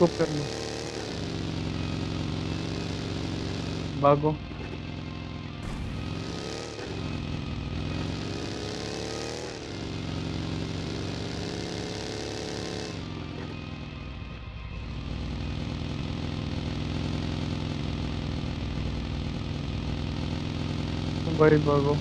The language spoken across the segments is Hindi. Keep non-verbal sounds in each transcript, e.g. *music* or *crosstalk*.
उसको कर लो। भागो। भाई भागो।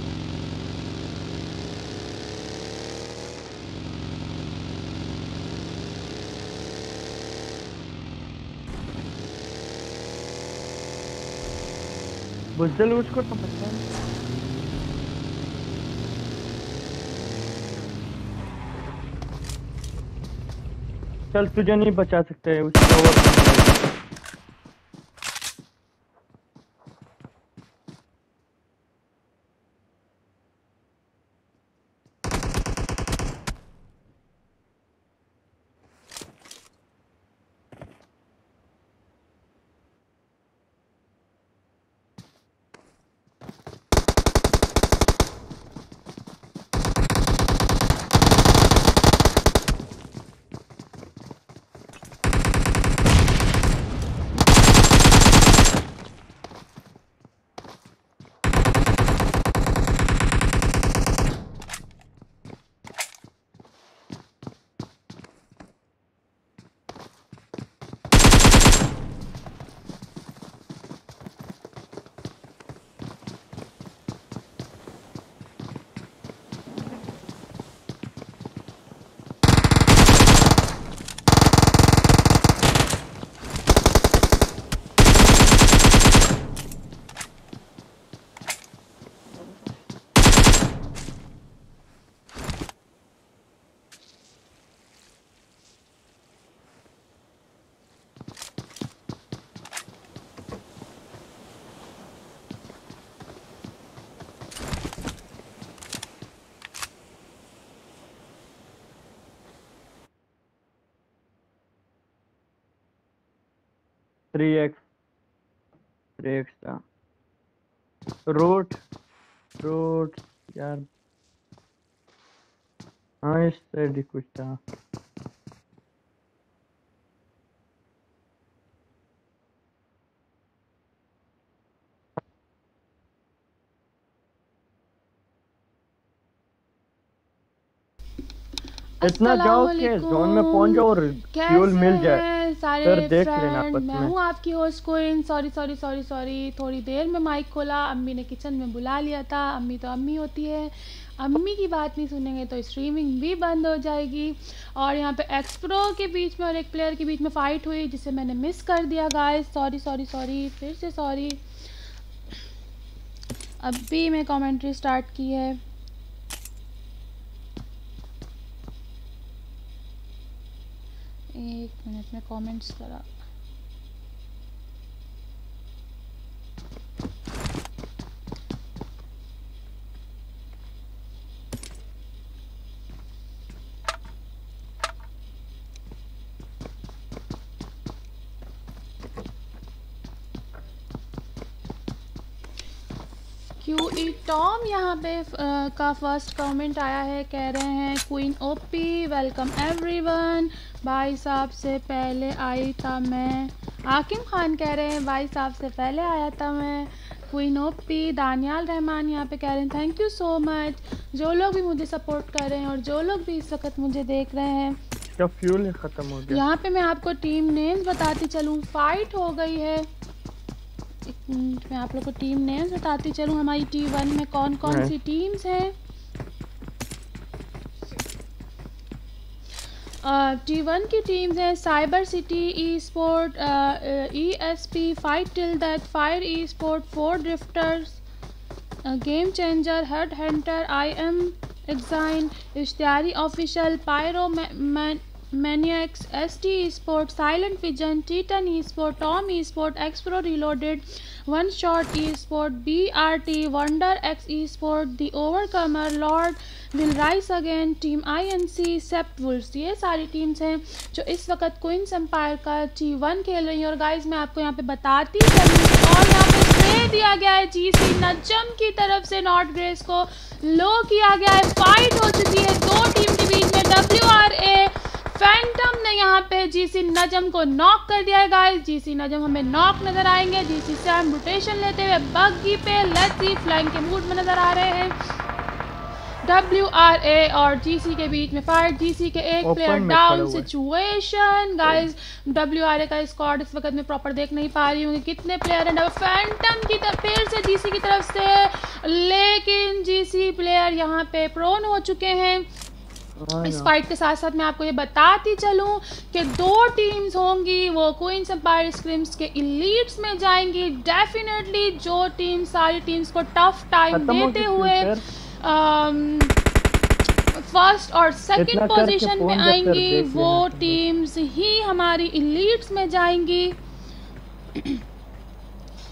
बुजल उसको तो पता है चल तुझे नहीं बचा सकते उसको थ्री एक्स थ्री एक्स था। रोड रोड यार। हाँ इस साइड ही कुछ था। इतना जाओ कि जोन में पहुँच जाओ और फ्यूल मिल जाए। सारे फ्रेंड मैं हूँ आपकी होस्ट कोइन सॉरी सॉरी सॉरी सॉरी थोड़ी देर में माइक खोला अम्मी ने किचन में बुला लिया था अम्मी तो अम्मी होती है। अम्मी की बात नहीं सुनेंगे तो स्ट्रीमिंग भी बंद हो जाएगी। और यहाँ पे एक्सप्रो के बीच में और एक प्लेयर के बीच में फ़ाइट हुई जिसे मैंने मिस कर दिया गाइस सॉरी सॉरी सॉरी फिर से सॉरी अभी मैं कमेंट्री स्टार्ट की है एक मिनट में कमेंट्स करा क्यू टॉम यहाँ पे अ, का फ़र्स्ट कमेंट आया है कह रहे हैं क्वीन ओपी वेलकम एवरीवन भाई साहब से पहले आई था मैं। आकिम खान कह रहे हैं भाई साहब से पहले आया था मैं। क्वीन ओपी दानियाल रहमान यहाँ पे कह रहे हैं थैंक यू सो मच जो लोग भी मुझे सपोर्ट कर रहे हैं और जो लोग भी इस वक्त मुझे देख रहे हैं। क्या फ्यूल ही खत्म हो गया। यहाँ पे मैं आपको टीम नेम्स बताती चलूँ। फाइट हो गई है। एक मिनट मैं आप लोग को टीम नेम्स बताती चलूँ। हमारी टी वन में कौन कौन। सी टीम्स हैं? टी वन की टीम्स हैं cyber city esport E S P fight till that fire esport four drifters game changer head hunter I M exine इश्तारी official pyro maniacs S T esport silent vision titan esport Tom esport X pro reloaded one shot esport B R T wonder X esport the overcomer lord will rise again team I N C sept wolves ये सारी टीम्स हैं जो इस वक्त क्वींस एम्पायर का टी वन खेल रही हैं। और गाइज़ मैं आपको यहाँ पे बताती चलूँ। और यहाँ पे स्प्रे दिया गया है जी सी नजम की तरफ़ से नॉट ग्रेस को। लो किया गया है फाइट हो चुकी है। दो टीम के बीच में डब्ल्यू आर ए फैंटम ने यहाँ पे जीसी नजम को नॉक कर दिया है गाइस जीसी नजम हमें नॉक नज़र आएँगे। जीसी सैम रोटेशन लेते हुए बग्गी पे लेट्स सी फ्लाइंग के मूड में नज़र आ रहे हैं। डब्ल्यू आर ए और जीसी के बीच में फाइट जीसी के एक player down situation guys W R A का स्क्वाड इस वक्त मैं प्रॉपर देख नहीं पा रही हूँ कितने प्लेयर हैं। फैंटम की तरफ़ फिर से जीसी की तरफ़ से। लेकिन जीसी प्लेयर यहाँ पे प्रोन हो चुके हैं। इस फाइट के साथ साथ मैं आपको ये बताती चलूँ कि दो टीम्स होंगी वो क्वींस एम्पायर स्क्रिम्स के इलीट्स में जाएँगी। डेफिनेटली जो टीम सारी टीम्स को टफ टाइम देते हुए फ़र्स्ट और सेकंड पोजीशन में आएँगी वो टीम्स ही हमारी इलीट्स में जाएँगी। *clears throat*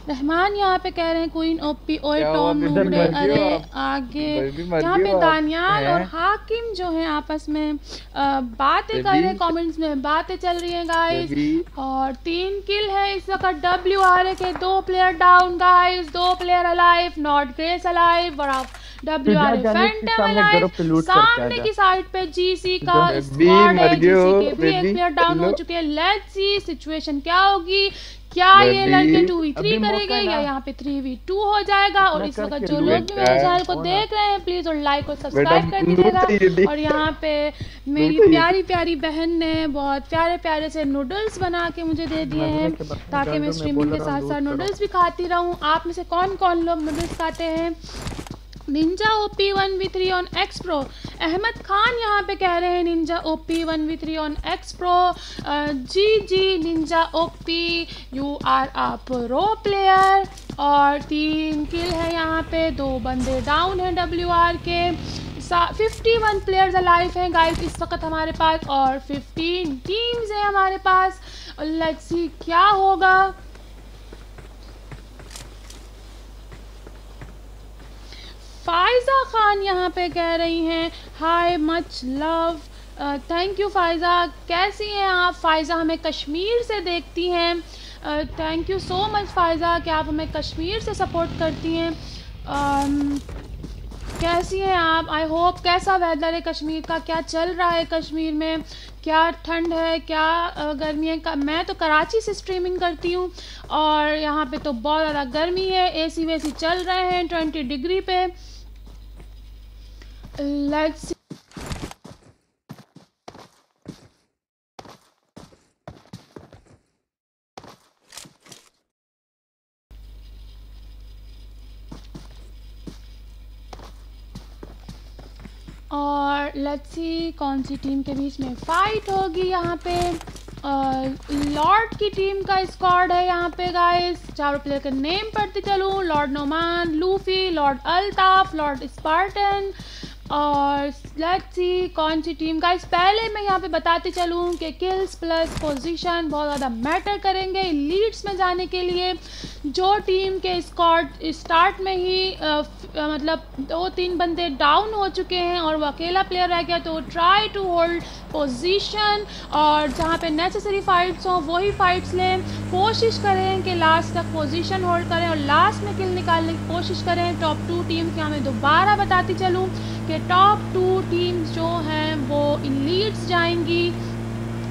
रहमान यहाँ पे कह रहे हैं क्वीन ओपी ओए टॉम नूडे अरे आगे। यहाँ पे दानियाल और हाकिम जो है आपस में बातें कर रहे हैं कमेंट्स में बातें चल रही हैं गाइस और तीन किल है इस वक्त डब्ल्यू आर ए के। दो प्लेयर डाउन गाइस दो player alive not grace alive और आप डब्ल्यू आर फैंटम सामने की साइड पे जीसी का स्क्वाड है जीसी के भी एक प्लेयर डाउन हो चुके हैं। लेट्स सी सिचुएशन क्या होगी? क्या ये लड़के टू वी थ्री करेंगे या यहाँ पे थ्री वी टू हो जाएगा? और इस वक्त जो लोग भी मेरे चैनल को देख रहे हैं प्लीज़ और लाइक और सब्सक्राइब कर दीजिएगा। और यहाँ पे मेरी प्यारी प्यारी बहन ने बहुत प्यारे प्यारे से नूडल्स बना के मुझे दे दिए हैं ताकि मैं स्ट्रीमिंग के साथ साथ नूडल्स भी खाती रहूँ। आप में से कौन कौन लोग नूडल्स खाते हैं? Ninja O P one V three on X pro Ahmad Khan यहाँ पे कह रहे हैं ninja O P one V three on X pro G G ninja O P you are a pro player और तीन किल है यहाँ पे, दो बंदे डाउन हैं डब्ल्यू आर के। फिफ्टी वन प्लेयर्स अलाइव हैं गाइस इस वक्त हमारे पास और फिफ्टीन टीम्स हैं हमारे पास। लेट्स सी क्या होगा। फ़ायज़ा ख़ान यहाँ पे कह रही हैं hi much love thank you Faiza. कैसी हैं आप? फ़ायज़ा हमें कश्मीर से देखती हैं। Thank you so much Faiza कि आप हमें कश्मीर से सपोर्ट करती हैं। Um, कैसी हैं आप? आई होप कैसा वेदर है कश्मीर का? क्या चल रहा है कश्मीर में? क्या ठंड है? क्या गर्मी है? का मैं तो कराची से स्ट्रीमिंग करती हूँ। और यहाँ पे तो बहुत ज़्यादा गर्मी है। एसी वेसी चल रहे हैं ट्वेंटी डिग्री पे। Let's और लेट्स सी कौन सी टीम के बीच में फाइट होगी यहाँ पे। लॉर्ड की टीम का स्क्वाड है यहाँ पे गाइस चारों प्लेयर का नेम पढ़ते चलूँ। Lord Noman Luffy lord Altaf lord Spartan और लेट्स सी कौन सी टीम का इस पहले मैं यहाँ पे बताते चलूँ कि किल्स प्लस पोजीशन बहुत ज़्यादा मैटर करेंगे लीड्स में जाने के लिए। जो टीम के स्कॉट स्टार्ट में ही आ, मतलब दो तीन बंदे डाउन हो चुके हैं और वो अकेला प्लेयर रह गया तो ट्राई टू होल्ड पोजीशन और जहाँ पे नेसेसरी फाइट्स हों वही फाइट्स लें। कोशिश करें कि लास्ट तक पोजीशन होल्ड करें और लास्ट में किल निकालने की कोशिश करें। टॉप टू टीम की हमें दोबारा बताती चलूँ। कि टॉप टू टीम्स जो हैं, वो इन लीड्स जाएँगी।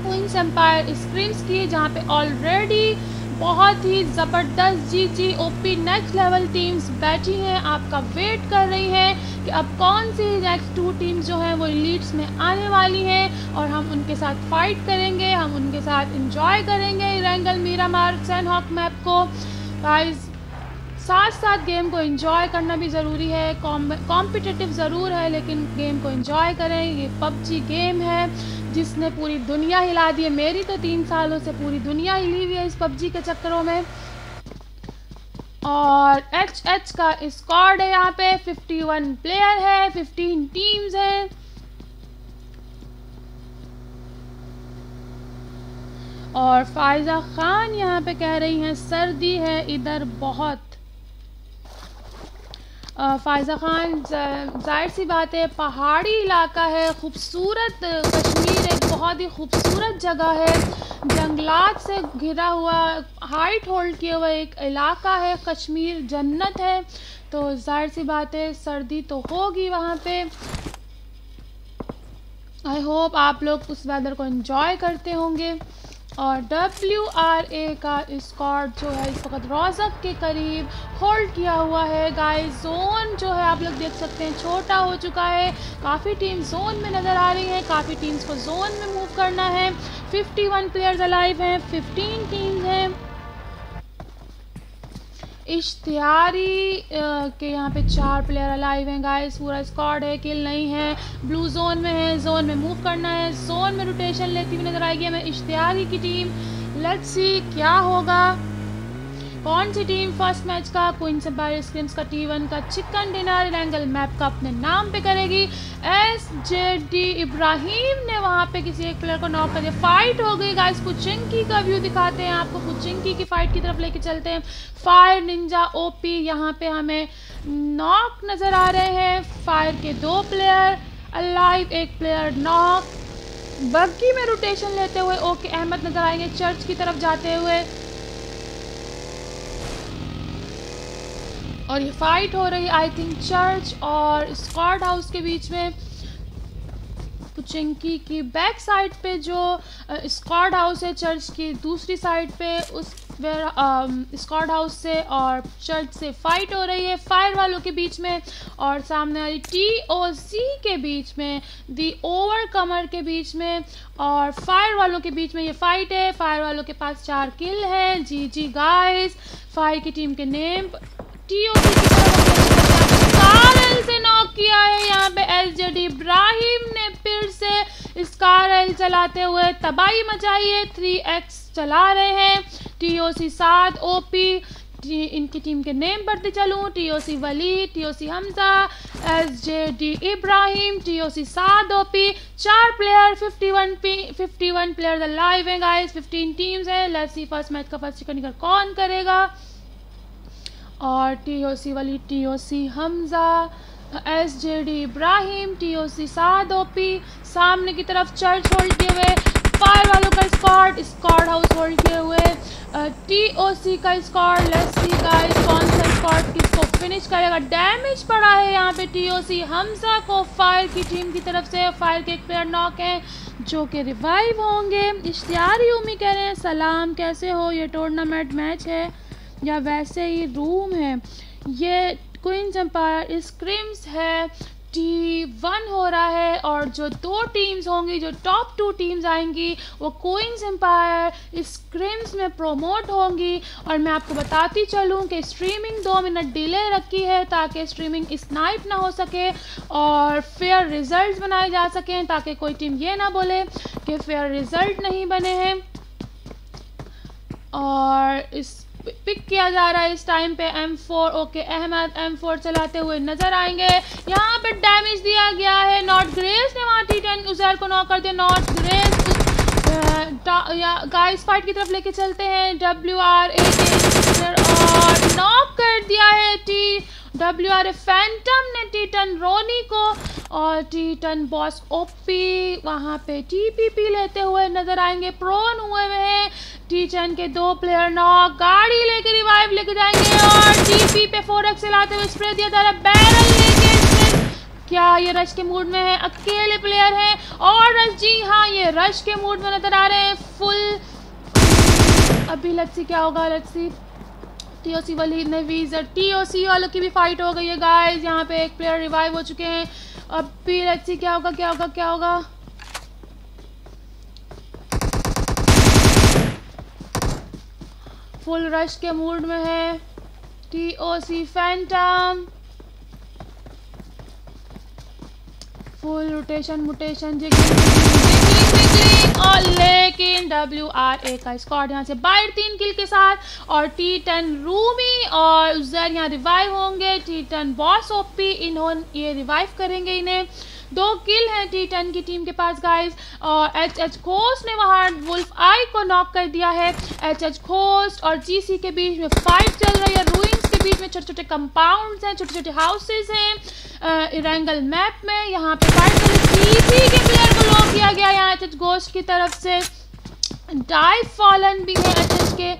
क्वींस एम्पायर स्क्रीम्स की, जहाँ पे ऑलरेडी बहुत ही ज़बरदस्त G G O P next level teams बैठी हैं। आपका वेट कर रही हैं कि अब कौन सी नेक्स्ट टू टीम्स जो हैं, वो लीड्स में आने वाली हैं और हम उनके साथ फाइट करेंगे, हम उनके साथ इंजॉय करेंगे Erangel Miramar Sanhok map को। गाइस साथ साथ गेम को एंजॉय करना भी ज़रूरी है। कॉम्पिटिटिव ज़रूर है, लेकिन गेम को एंजॉय करें। ये पबजी गेम है, जिसने पूरी दुनिया हिला दी है। मेरी तो तीन सालों से पूरी दुनिया हिली हुई है इस पबजी के चक्करों में। और एच एच का स्क्वाड है यहाँ पे। 51 प्लेयर है 15 टीम्स हैं। और फायजा खान यहाँ पे कह रही हैं, सर्दी है, इधर बहुत। फ़ायज़ा ख़ान ज़ाहिर सी बात है, पहाड़ी इलाका है, ख़ूबसूरत कश्मीर एक बहुत ही खूबसूरत जगह है। जंगलात से घिरा हुआ, हाइट होल्ड किया हुआ एक इलाका है, कश्मीर जन्नत है। तो ज़ाहिर सी बात है, सर्दी तो होगी वहाँ पे। आई होप आप लोग उस वेदर को एंजॉय करते होंगे। और डब्ल्यू आर ए का स्कॉट जो है इस वक्त रोज़क के करीब होल्ड किया हुआ है। गाइस जोन जो है आप लोग देख सकते हैं, छोटा हो चुका है। काफ़ी टीम जोन में नज़र आ रही है, काफ़ी टीम्स को जोन में मूव करना है। 51 प्लेयर्स अलाइव हैं 15 टीम्स हैं। इश्तियारी के यहाँ पे चार प्लेयर अलाइव हैं गाइस पूरा स्कॉड है किल नहीं है ब्लू जोन में है जोन में मूव करना है जोन में रोटेशन लेती हुई नज़र आएगी हमें इश्तियारी की टीम लेट्स सी क्या होगा. कौन सी टीम फ़र्स्ट मैच का क्वीन एम्पायर स्क्रीम्स का, टी वन का, चिकन डिनर एंगल मैप का अपने नाम पे करेगी। एस जे डी इब्राहिम ने वहाँ पे किसी एक प्लेयर को नॉक कर दिया। फाइट हो गई गाइस पुचिंकी का व्यू दिखाते हैं आपको। पुचिंकी की फाइट की तरफ़ लेके चलते हैं। फायर निंजा ओपी यहाँ पे हमें नॉक नज़र आ रहे हैं। फायर के दो प्लेयर अलाइव एक प्लेयर नॉक बग्गी में रोटेशन लेते हुए ओके अहमद नज़र आएँगे। चर्च की तरफ़ जाते हुए और ये फाइट हो रही आई थिंक चर्च और स्कॉट हाउस के बीच में पुचिंकी की बैक साइड पे जो स्कॉट हाउस है चर्च की दूसरी साइड पे, उस स्कॉट हाउस से और चर्च से फाइट हो रही है फायर वालों के बीच में और सामने वाली टी ओ सी के बीच में दी ओवर कमर के बीच में और फायर वालों के बीच में ये फाइट है। फायर वालों के पास चार किल है। जी जी गाइस फायर की टीम के नेम से नॉक किया है। यहाँ पे एस इब्राहिम ने फिर से स्कार एल चलाते हुए तबाही मचाई है। थ्री एक्स चला रहे हैं। टी ओ सी सात ओ पी इनकी टीम के नेम पढ़ते चलूँ। T O C Wali T O C Hamza S J D Ibrahim T O C सात ओ पी चार player fifty one P fifty one player live हैं गाइस फिफ्टीन टीम्स हैं। लेट्स सी फ़र्स्ट मैच का फ़र्स्ट चिकन कौन करेगा। और टी ओ सी वाली T O C Hamza S J D Ibrahim T O C Saad सामने की तरफ़ चर्च होल्ड किए हुए, फायर वालों का स्कॉट स्कॉट हाउस होल्ड किए हुए टी ओ सी का स्कॉट लेस का कौन सा स्कॉट किसको फिनिश करेगा? डैमेज पड़ा है यहाँ पे टी ओ सी हमजा को। फायर की टीम की तरफ़ से फायर के एक प्लेयर नॉक हैं, जो कि रिवाइव होंगे। इश्तियारी उम्मीद कह रहे हैं, सलाम, कैसे हो? ये टूर्नामेंट मैच है। या वैसे ही रूम है। ये क्वींस एम्पायर स्क्रीम्स है। टी वन हो रहा है और जो दो टीम्स होंगी, जो टॉप टू टीम्स आएँगी, वो क्वींस एम्पायर स्क्रीम्स में प्रोमोट होंगी। और मैं आपको बताती चलूँ कि स्ट्रीमिंग दो मिनट डिले रखी है ताकि स्ट्रीमिंग स्नाइप ना हो सके और फेयर रिजल्ट्स बनाए जा सकें ताकि कोई टीम ये ना बोले कि फेयर रिज़ल्ट नहीं बने हैं। और इस पिक किया जा रहा है इस टाइम पे M4 ओके अहमद M4 चलाते हुए नज़र आएँगे। यहाँ पे डैमेज दिया गया है नॉट ग्रेस ने वहाँ टी टेन उजैर को नॉक कर दिया। नॉट ग्रेस गाइस फाइट की तरफ़ लेके चलते हैं। डब्ल्यू आर ए और नॉक कर दिया है टी डब्ल्यू आर फैंटम ने टीटन रोनी को और टीटन बॉस ओपी वहाँ पे टीपीपी लेते हुए नज़र आएँगे। प्रोन हुए हुए हैं। टीचन के दो प्लेयर नौ गाड़ी लेके रिवाइव लेके जाएँगे और टीपी पे फोर एक्स लाते हुए स्प्रे दिया जा बैरल लेके क्या ये रश के मूड में है? अकेले प्लेयर है। और रश जी हाँ ये रश के मूड में नज़र आ रहे हैं। फुल अभी लक्सी क्या होगा। लक्सी टीओसी वाली नवीज टीओसी वालों की भी फाइट हो गई है गाइस यहाँ पे एक प्लेयर रिवाइव हो चुके हैं। अब भी लक्सी क्या होगा क्या होगा क्या होगा। फुल रश के मूड में है। T O C phantom full rotation mutation और लेकिन डब्ल्यू आर ए का स्कॉट यहाँ से बाहर तीन किल के साथ और टी टन रूमी और उजर यहाँ रिवाइव होंगे। टी टन बॉस ओपी इन्होंने ये रिवाइव करेंगे इन्हें। दो किल हैं टी टेन की टीम के पास गाइस और एच एच खोस्ट ने वहाँ वुल्फ आई को नॉक कर दिया है. एच एच खोस्ट और जी सी के बीच में फाइट चल रही है. रूइंग्स के बीच में छोटे छोटे कंपाउंड्स हैं छोटे छोटे हाउसेज हैं इरेंगल मैप में यहाँ पे फाइट चल रही के प्लेयर को लॉक किया गया यहाँ एच एच घोस्ट की तरफ़ से. डाई फॉलन भी है एच एच के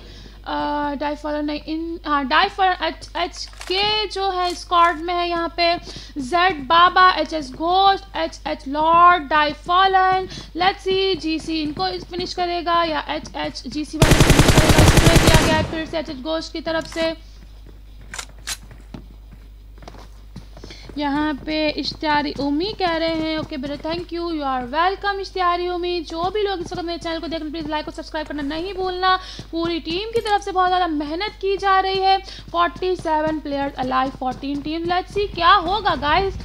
डाइफॉलर नहीं, इन हाँ डाइफोरन एच एच के जो है स्कॉट में है यहाँ पे Z Baba H H Ghosh H H lord die fallen let's see G C इनको फिनिश करेगा या एच एच जी सी वाले फिनिश करेगा दिया गया है फिर से एच एच घोष की तरफ़ से। यहाँ पे इश्तारी उमी कह रहे हैं। ओके बेटा thank you you are welcome Ishtiari उमी जो भी लोग इस वक्त मेरे चैनल को देख रहे हैं प्लीज़ लाइक और सब्सक्राइब करना नहीं भूलना। पूरी टीम की तरफ़ से बहुत ज़्यादा मेहनत की जा रही है। 47 players alive 14 team let's see क्या होगा गाइस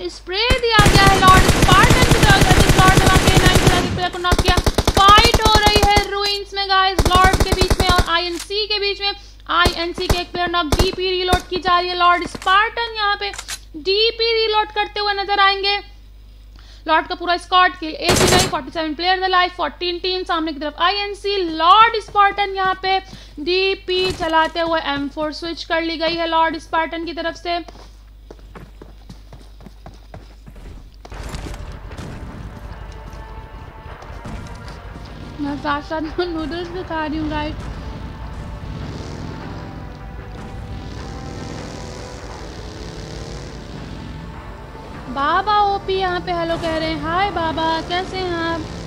स्प्रे दिया गया है लॉर्ड स्पार्टन की लॉर्ड ने पे नाइन के प्लेयर को नॉक किया। फाइट हो रही है रूइंस में गाइस लॉर्ड के बीच में और आईएनसी के बीच में। आईएनसी के एक प्लेयर नॉक डीपी रीलोड की जा रही है। लॉर्ड स्पार्टन यहाँ पे डीपी रीलोड करते हुए नज़र आएँगे। लॉर्ड का पूरा स्कॉट किल एट नहीं forty seven player life fourteen team सामने की तरफ़। आईएनसी लॉर्ड स्पार्टन यहाँ पे डीपी चलाते हुए एम फोर स्विच कर ली गई है लॉर्ड स्पार्टन की तरफ़ से। मैं साथ साथ नूडल्स भी खा रही हूँ गाइस बाबा ओपी यहाँ पे हेलो कह रहे हैं। हाय बाबा, कैसे हैं आप?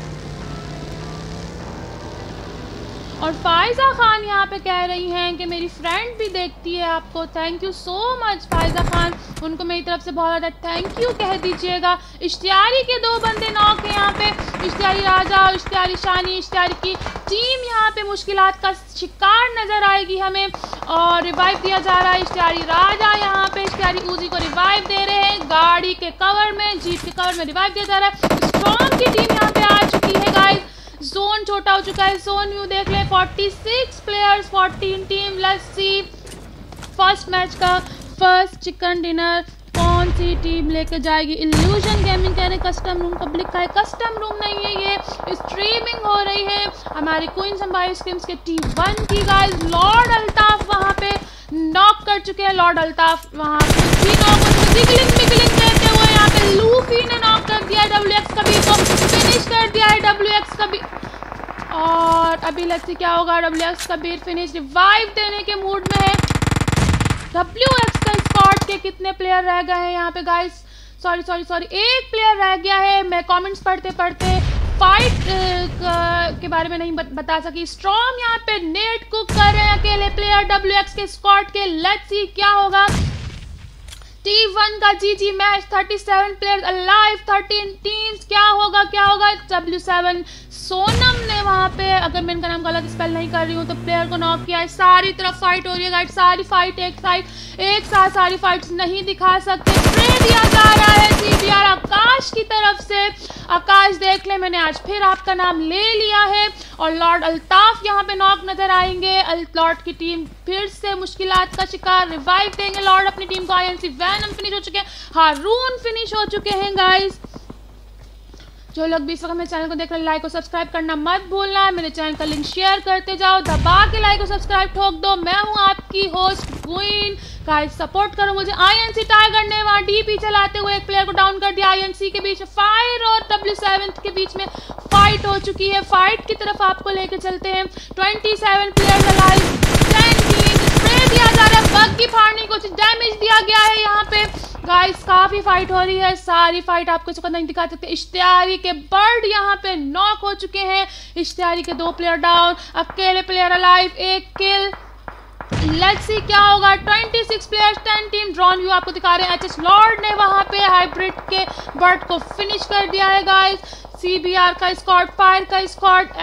और फायज़ा खान यहाँ पे कह रही हैं कि मेरी फ्रेंड भी देखती है आपको। Thank you so much Faiza Khan. उनको मेरी तरफ़ से बहुत ज़्यादा थैंक यू कह दीजिएगा। इश्तियारी के दो बंदे नॉक हैं यहाँ पे। इश्तियारी राजा और इश्तियारी शानी, इश्तियारी की टीम यहाँ पे मुश्किल का शिकार नज़र आएगी हमें। और रिवाइव दिया जा रहा है इश्तियारी राजा यहाँ पे। इश्तियारी ऊजी को रिवाइव दे रहे हैं। गाड़ी के कवर में जीप के कवर में रिवाइव दिया जा रहा है। स्ट्रॉन्ग की टीम यहाँ पे आ चुकी है गाइस जोन छोटा हो चुका है जोन व्यू देख लें 46 players 14 team let's see first match का फ़र्स्ट चिकन डिनर कौन सी टीम लेके जाएगी? इल्यूजन गेमिंग कह रहे कस्टम रूम पब्लिक का है। कस्टम रूम नहीं है ये। स्ट्रीमिंग हो रही है। हमारी क्वीन संभाई स्क्रीम्स के टी वन की गाइस लॉर्ड अल्ताफ वहाँ पे नॉक कर चुके हैं। लॉर्ड अल्ताफ वहाँ पे नॉक कहते हुए यहाँ पे लूफी ने नॉक कर दिया डब्ल्यू एक्स कभी को। फिनिश कर दिया है डब्ल्यू एक्स कभी। और अभी लेट्स क्या होगा? W X Kabir finish revive देने के मूड में है। डब्ल्यू एक्स का स्कॉट के कितने प्लेयर रह गए हैं यहाँ पे गाइस सॉरी सॉरी सॉरी एक प्लेयर रह गया है। मैं कमेंट्स पढ़ते पढ़ते फाइट के बारे में नहीं बता सकी। स्ट्रॉन्ग यहाँ पे नेट कुक कर रहे हैं अकेले प्लेयर डब्ल्यू एक्स के स्कॉट के। लेट्स सी क्या होगा। टी वन का G G match thirty seven player alive thirteen teams क्या होगा क्या होगा? डब्ल्यू सेवन सोनम ने वहाँ पे, अगर मैं इनका नाम गलत स्पेल नहीं कर रही हूँ तो प्लेयर को नॉक किया है। सारी तरफ़ फाइट हो रही है गाइड सारी फाइट एक साइड एक साथ सारी फाइट्स नहीं दिखा सकते। दिया जा रहा है सीबीआर आकाश की तरफ़ से। आकाश, देख ले मैंने आज फिर आपका नाम ले लिया है। और लॉर्ड अल्ताफ यहाँ पे नॉक नज़र आएँगे। लॉर्ड की टीम फिर से मुश्किल का शिकार रिवाइव देंगे लॉर्ड अपनी टीम को। आई वैनम फिनिश हो चुके हैं। हारून फिनिश हो चुके हैं गाइस जो लोग भी इस वक्त मेरे चैनल को देख रहे हैं लाइक और सब्सक्राइब करना मत भूलना। मेरे चैनल का लिंक शेयर करते जाओ। दबा के लाइक और सब्सक्राइब ठोक दो। मैं हूँ आपकी होस्ट क्वीन गाइस सपोर्ट करो मुझे। आईएनसी टाइगर ने वहाँ डीपी चलाते हुए एक प्लेयर को डाउन कर दिया। आईएनसी के बीच फायर और डब्ल्यू के बीच में फाइट हो चुकी है। फाइट की तरफ़ आपको लेके चलते हैं। ट्वेंटी सेवन प्लेयर अलाइव दिया जा रहा है। बग की फाड़ने को डैमेज दिया गया है यहाँ पे। गाइस काफ़ी फाइट हो रही है, सारी फाइट आपको इसको नहीं दिखा सकते। इश्तियारी के बर्ड यहाँ पे नॉक हो चुके हैं। इश्तियारी के दो प्लेयर डाउन अकेले प्लेयर अलाइव एक किल लेट्स सी क्या होगा। 26 प्लेयर्स 10 टीम ड्रॉन व्यू आपको दिखा रहे हैं। एचएस लॉर्ड ने वहाँ पे हाइब्रिड के बर्ड को फिनिश कर दिया है गाइस सीबीआर का स्कॉट फायर का स्कॉट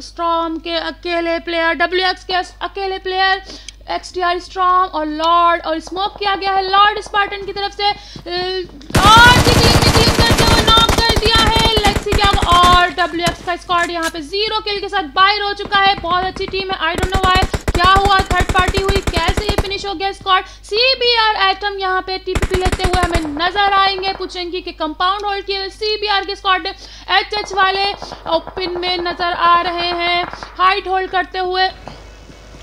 स्ट्रॉम के अकेले प्लेयर डब्ल्यू के अकेले player X T R strong और लॉर्ड और स्मोक किया गया है। लॉर्ड स्पार्टन की तरफ़ से और डब्ल्यू एक्स का स्क्वाड यहाँ पे ज़ीरो किल के साथ बाहर हो चुका है। बहुत अच्छी टीम है। आई डोंट नो वाई क्या हुआ? थर्ड पार्टी हुई, कैसे ये फिनिश हो गया squad C B R atom यहाँ पे टीपी लेते हुए हमें नज़र आएँगे। पूछेंगे कि कंपाउंड होल्ड किए हुए सी बी आर के स्क्वाड एच वाले ओपन में नज़र आ रहे हैं। हाइट होल्ड करते हुए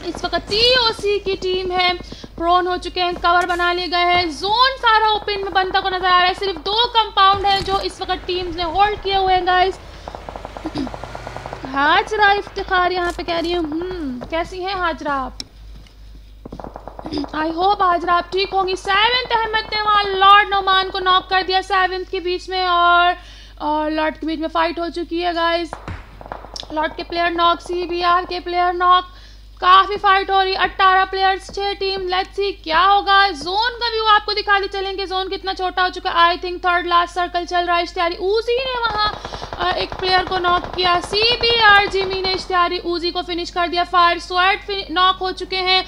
इस वक्त टीओसी की टीम है। प्रोन हो चुके हैं कवर बना लिए गए हैं। जोन सारा ओपन में बनता को नज़र आ रहा है। सिर्फ़ दो कंपाउंड है जो इस वक्त टीम्स ने होल्ड किए हुए हैं गाइस हाजरा इफ्तिखार यहाँ पे कह रही हूँ हम्म कैसी हैं हाजरा आप? आई होप हाजरा आप ठीक होंगी। सेवेंथ अहमद ने वहाँ लॉर्ड नोमान को नॉक कर दिया सेवेंथ के बीच में और और लॉर्ड के बीच में फाइट हो चुकी है गाइस लॉर्ड के player knock C B R के प्लेयर नॉक काफ़ी फाइट हो रही, अट्ठारह प्लेयर्स छह टीम लेट्स सी क्या होगा। जोन का व्यू आपको दिखा दे, चलेंगे। जोन कितना छोटा हो चुका I think third last circle चल रहा है इश्तियारी ऊजी ने वहाँ एक प्लेयर को नॉक किया। सी बी आर जिमी ने इश्तियारी ऊजी को फिनिश कर दिया। फायर स्वेट नॉक हो चुके हैं।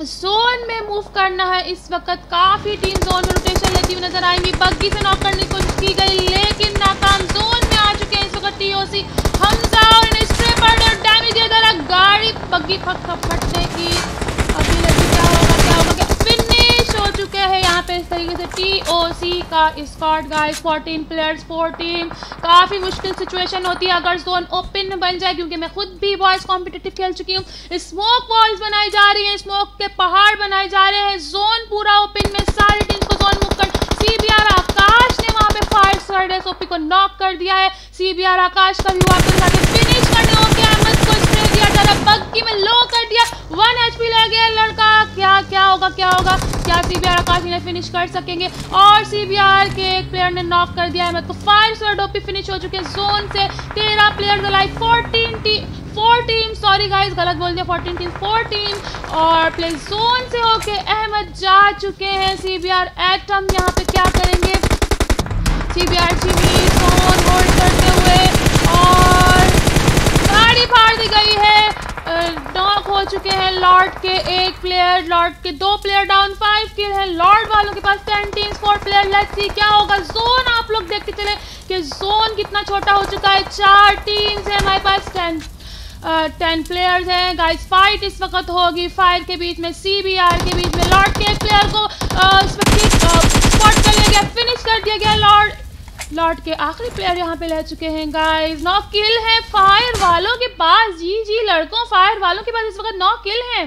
जोन में मूव करना है। इस वक्त काफ़ी टीम जोन में रोटेशन लेती हुई नज़र आएँगी। बग्गी से नॉक करने की कोशिश की गई, लेकिन नाकाम जोन में आ चुके हैं इस वक्त टीओसी हमजा और डैमेज गाड़ी बग्गी फटने की अभी लगी क्या होगा क्या होगा क्या फिनिश हो चुके हैं यहाँ पे इस तरीके से टीओसी का स्कॉट गाइस 14 प्लेयर्स 4 टीम काफ़ी मुश्किल सिचुएशन होती है अगर जोन ओपन बन जाए, क्योंकि मैं खुद भी बॉयज़ कॉम्पिटेटिव खेल चुकी हूँ। स्मोक वॉल्स बनाई जा रही हैं स्मोक के पहाड़ बनाए जा रहे हैं जोन पूरा ओपन में, सारी टीम को जोन मुक कर। सीबीआर आकाश ने वहाँ पे फायर स्वर्ड एसओपी को नॉक कर दिया है। सीबीआर आकाश का आपके साथ फिनिश करने हो गया कर फिनिश कर सकेंगे? और सीबीआर के एक प्लेयर ने नॉक कर दिया अहमद को फायर स्वर्ड ओपी फिनिश हो चुके हैं जोन से। तेरह player like fourteen T four team sorry guys गलत बोल दिया फोर्टीन टीम फोर टीम और प्ले जोन से होके अहमद जा चुके हैं सीबीआर एटम यहाँ पे क्या करेंगे? सीबीआर चिमी जोन होल्ड करते हुए और गाड़ी फाड़ दी गई है। नॉक हो चुके हैं लॉर्ड के एक प्लेयर लॉर्ड के दो प्लेयर डाउन फाइव किल हैं। लॉर्ड वालों के पास ten teams four player let's see क्या होगा। जोन आप लोग देखते चले कि जोन कितना छोटा हो चुका है। चार टीम्स है हमारे पास टेन टेन प्लेयर्स हैं। गाइस फाइट इस वक्त होगी। फायर के बीच में सीबीआर के बीच में लॉर्ड के प्लेयर को स्पॉट कर लिया फिनिश कर दिया गया लॉर्ड लॉर्ड के आखिरी प्लेयर यहाँ पे ले चुके हैं गाइस नौ किल हैं फायर वालों के पास. जी जी, लड़कों फायर वालों के पास इस वक्त नौ किल हैं.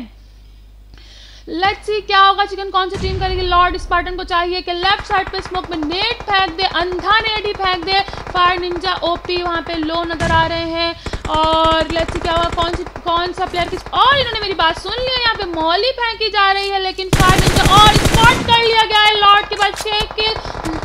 लेट्स सी क्या होगा चिकन कौन सी टीम करेगी? लॉर्ड स्पार्टन को चाहिए कि लेफ़्ट साइड पे स्मोक में नेट फेंक दे, अंधा नेट ही फेंक दे. फायर निंजा ओपी वहाँ पे लो नज़र आ रहे हैं. और लेट्स सी क्या होगा, कौन सी, कौन सा प्लेयर किस, और इन्होंने मेरी बात सुन ली है यहाँ पे मॉली फेंकी जा रही है, लेकिन फायर निंजा और स्पॉट कर लिया गया है. लॉर्ड के पास छः के लॉर्ड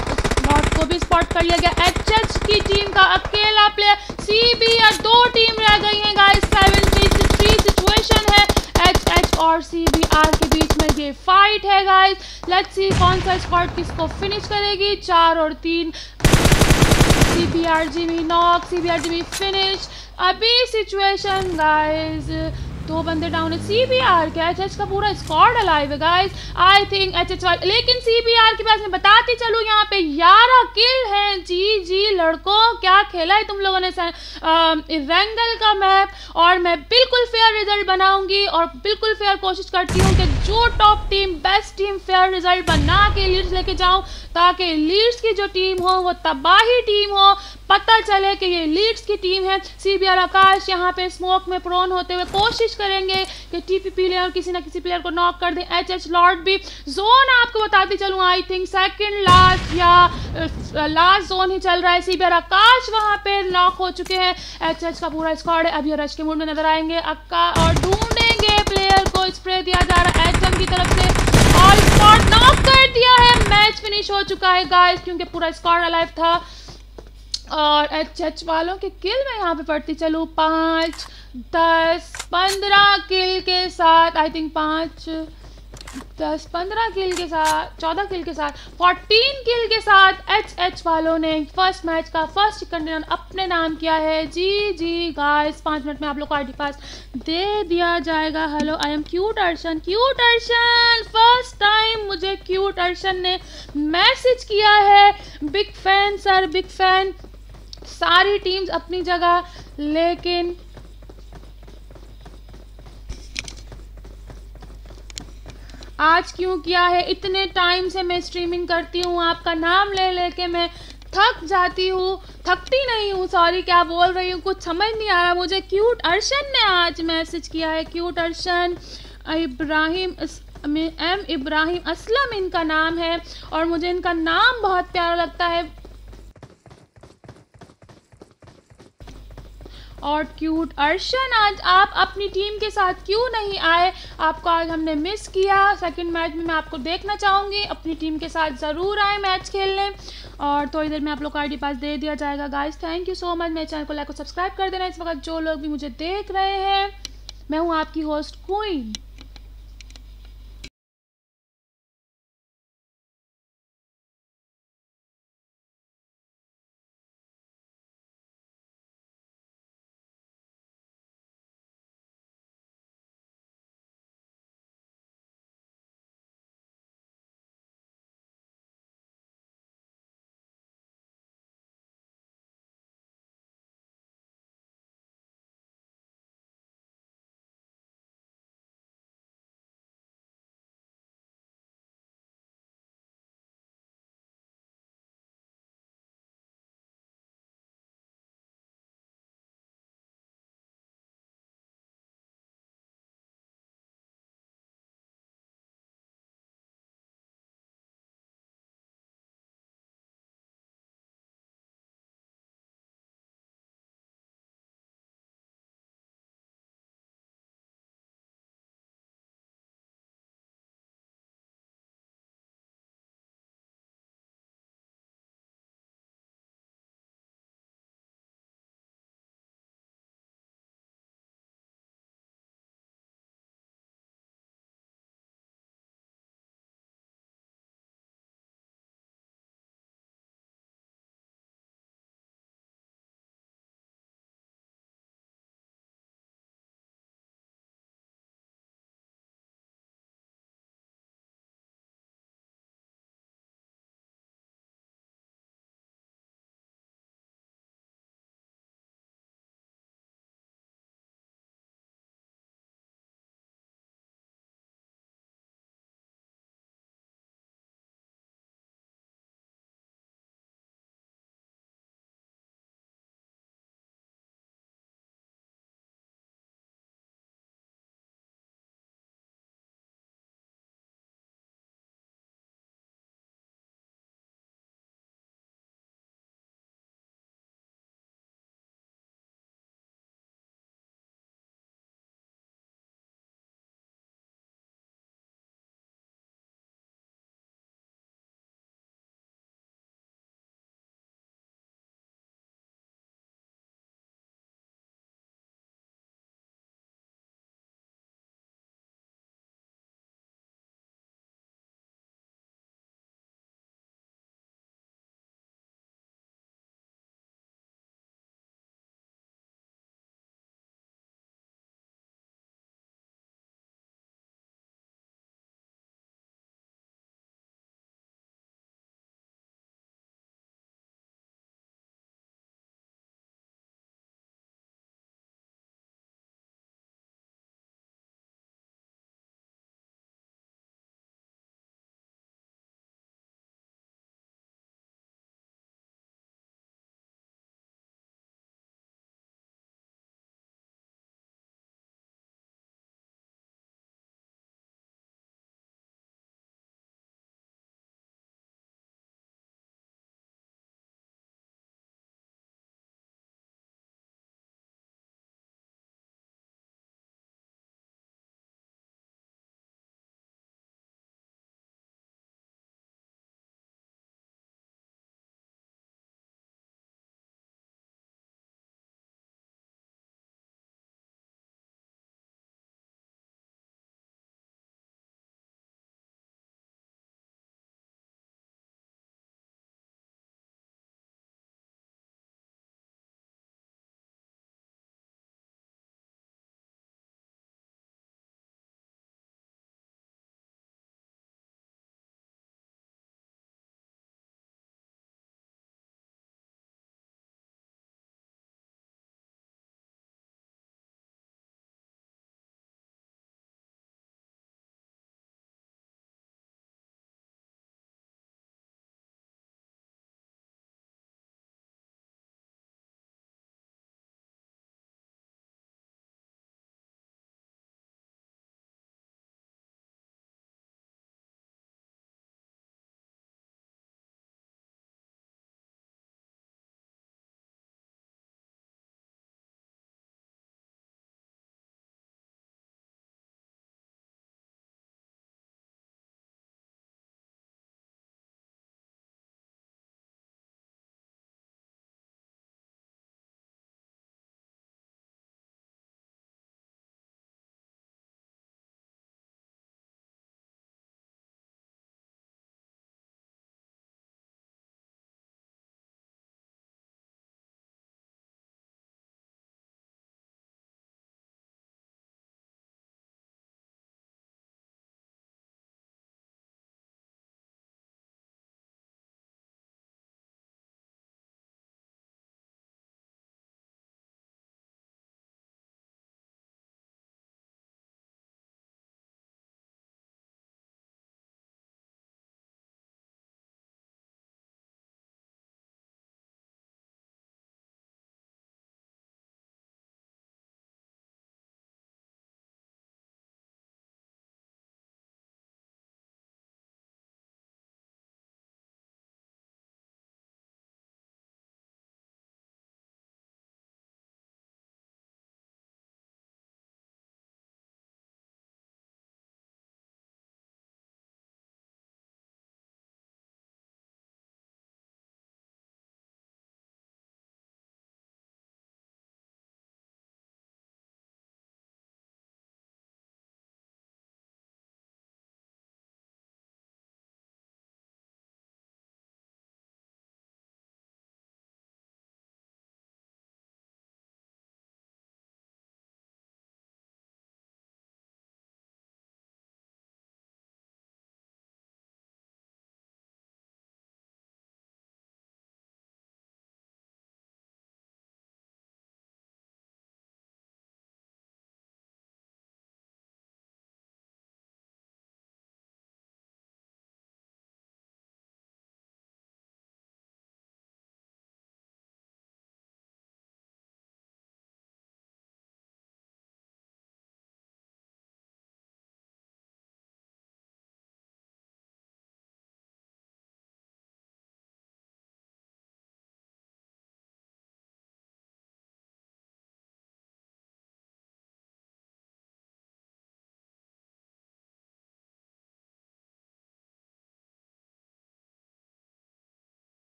को भी स्पॉट कर लिया गया। एच एच की टीम का अकेला प्लेयर सी बी या दो टीम रह गई है गाइस सेवन थ्री सिचुएशन है। एच एच और सी बी आर के बीच में ये फाइट है गाइस लेट्स सी कौन सा स्क्वाड किसको फिनिश करेगी। चार और तीन। C B R G me knock C B R G me finish अभी सिचुएशन गाइस दो बंदे डाउन है। सी बी आर के एच एच का पूरा स्क्वाड अलाइव है guys I think H H Y लेकिन सी बी आर के पास मैं बताती चलूँ यहाँ पे ग्यारह किल हैं। जी जी, लड़कों, क्या खेला है तुम लोगों ने रेंगल का मैप और मैं बिल्कुल फेयर रिज़ल्ट बनाऊँगी और बिल्कुल फेयर कोशिश करती हूँ कि जो top team best team fair result बना के लीड्स लेके जाऊँ। ताकि लीड्स की जो टीम हो, वो तबाही टीम हो। पता चले कि ये लीड्स की टीम है। सीबीआर आकाश यहाँ पे स्मोक में प्रोन होते हुए कोशिश करेंगे कि टीपीपी प्लेयर किसी ना किसी प्लेयर को नॉक कर दें। एच एच लॉर्ड भी जोन आपको बताती चलूँ आई थिंक सेकंड लास्ट या लास्ट जोन ही चल रहा है। सीबीआर आकाश वहाँ पे नॉक हो चुके हैं। एच का पूरा स्क्वाड है अभी रश के मूड में नज़र आएँगे। अक्का और ढूंढेंगे प्लेयर को स्प्रे दिया जा रहा है एच की तरफ़ से। और स्कॉट नॉक कर दिया है। मैच फिनिश हो चुका है गाइस क्योंकि पूरा स्कॉट अलाइव था। और एच एच वालों के किल में यहाँ पे पढ़ती चलू। पाँच, दस, पंद्रह किल के साथ आई थिंक पाँच दस, पंद्रह किल के साथ, चौदह किल के साथ फोर्टीन किल के साथ एच एच वालों ने फ़र्स्ट मैच का फ़र्स्ट डिनर अपने नाम किया है। जी जी गाइस पाँच मिनट में आप लोग को आईडी पास दे दिया जाएगा। Hello I am cute Arshan cute Arshan first time मुझे क्यूट अर्शन ने मैसेज किया है। Big fan sir big fan सारी टीम्स अपनी जगह, लेकिन आज क्यों किया है? इतने टाइम से मैं स्ट्रीमिंग करती हूँ, आपका नाम ले लेके मैं थक जाती हूँ, थकती नहीं हूँ सॉरी क्या बोल रही हूँ? कुछ समझ नहीं आ रहा, मुझे क्यूट अर्शन ने आज मैसेज किया है क्यूट अर्शन। इब्राहिम एम इब्राहिम असलम इनका नाम है, और मुझे इनका नाम बहुत प्यारा लगता है। और क्यूट अर्शन, आज आप अपनी टीम के साथ क्यों नहीं आए? आपको आज हमने मिस किया। सेकंड मैच में मैं आपको देखना चाहूँगी। अपनी टीम के साथ ज़रूर आए मैच खेलने। और थोड़ी देर में आप लोग का आई पास दे दिया जाएगा। Guys thank you so much मेरे चैनल को लाइक और सब्सक्राइब कर देना। इस वक्त जो लोग भी मुझे देख रहे हैं, मैं हूँ आपकी होस्ट क्वीन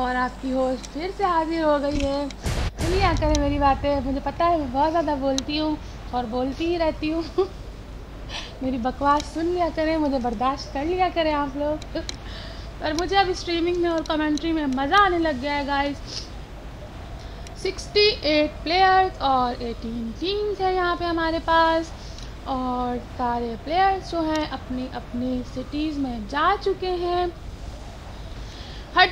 और आपकी होस्ट फिर से हाजिर हो गई है। सुनिए करें मेरी बातें। मुझे पता है, मैं बहुत ज़्यादा बोलती हूँ और बोलती ही रहती हूँ। *laughs* मेरी बकवास सुन लिया करें, मुझे बर्दाश्त कर लिया करें आप लोग। पर मुझे अब स्ट्रीमिंग में और कमेंट्री में मज़ा आने लग गया है गाइस 68 प्लेयर्स और 18 टीम्स हैं यहाँ पे हमारे पास। और सारे प्लेयर्स जो हैं अपनी अपनी सिटीज़ में जा चुके हैं।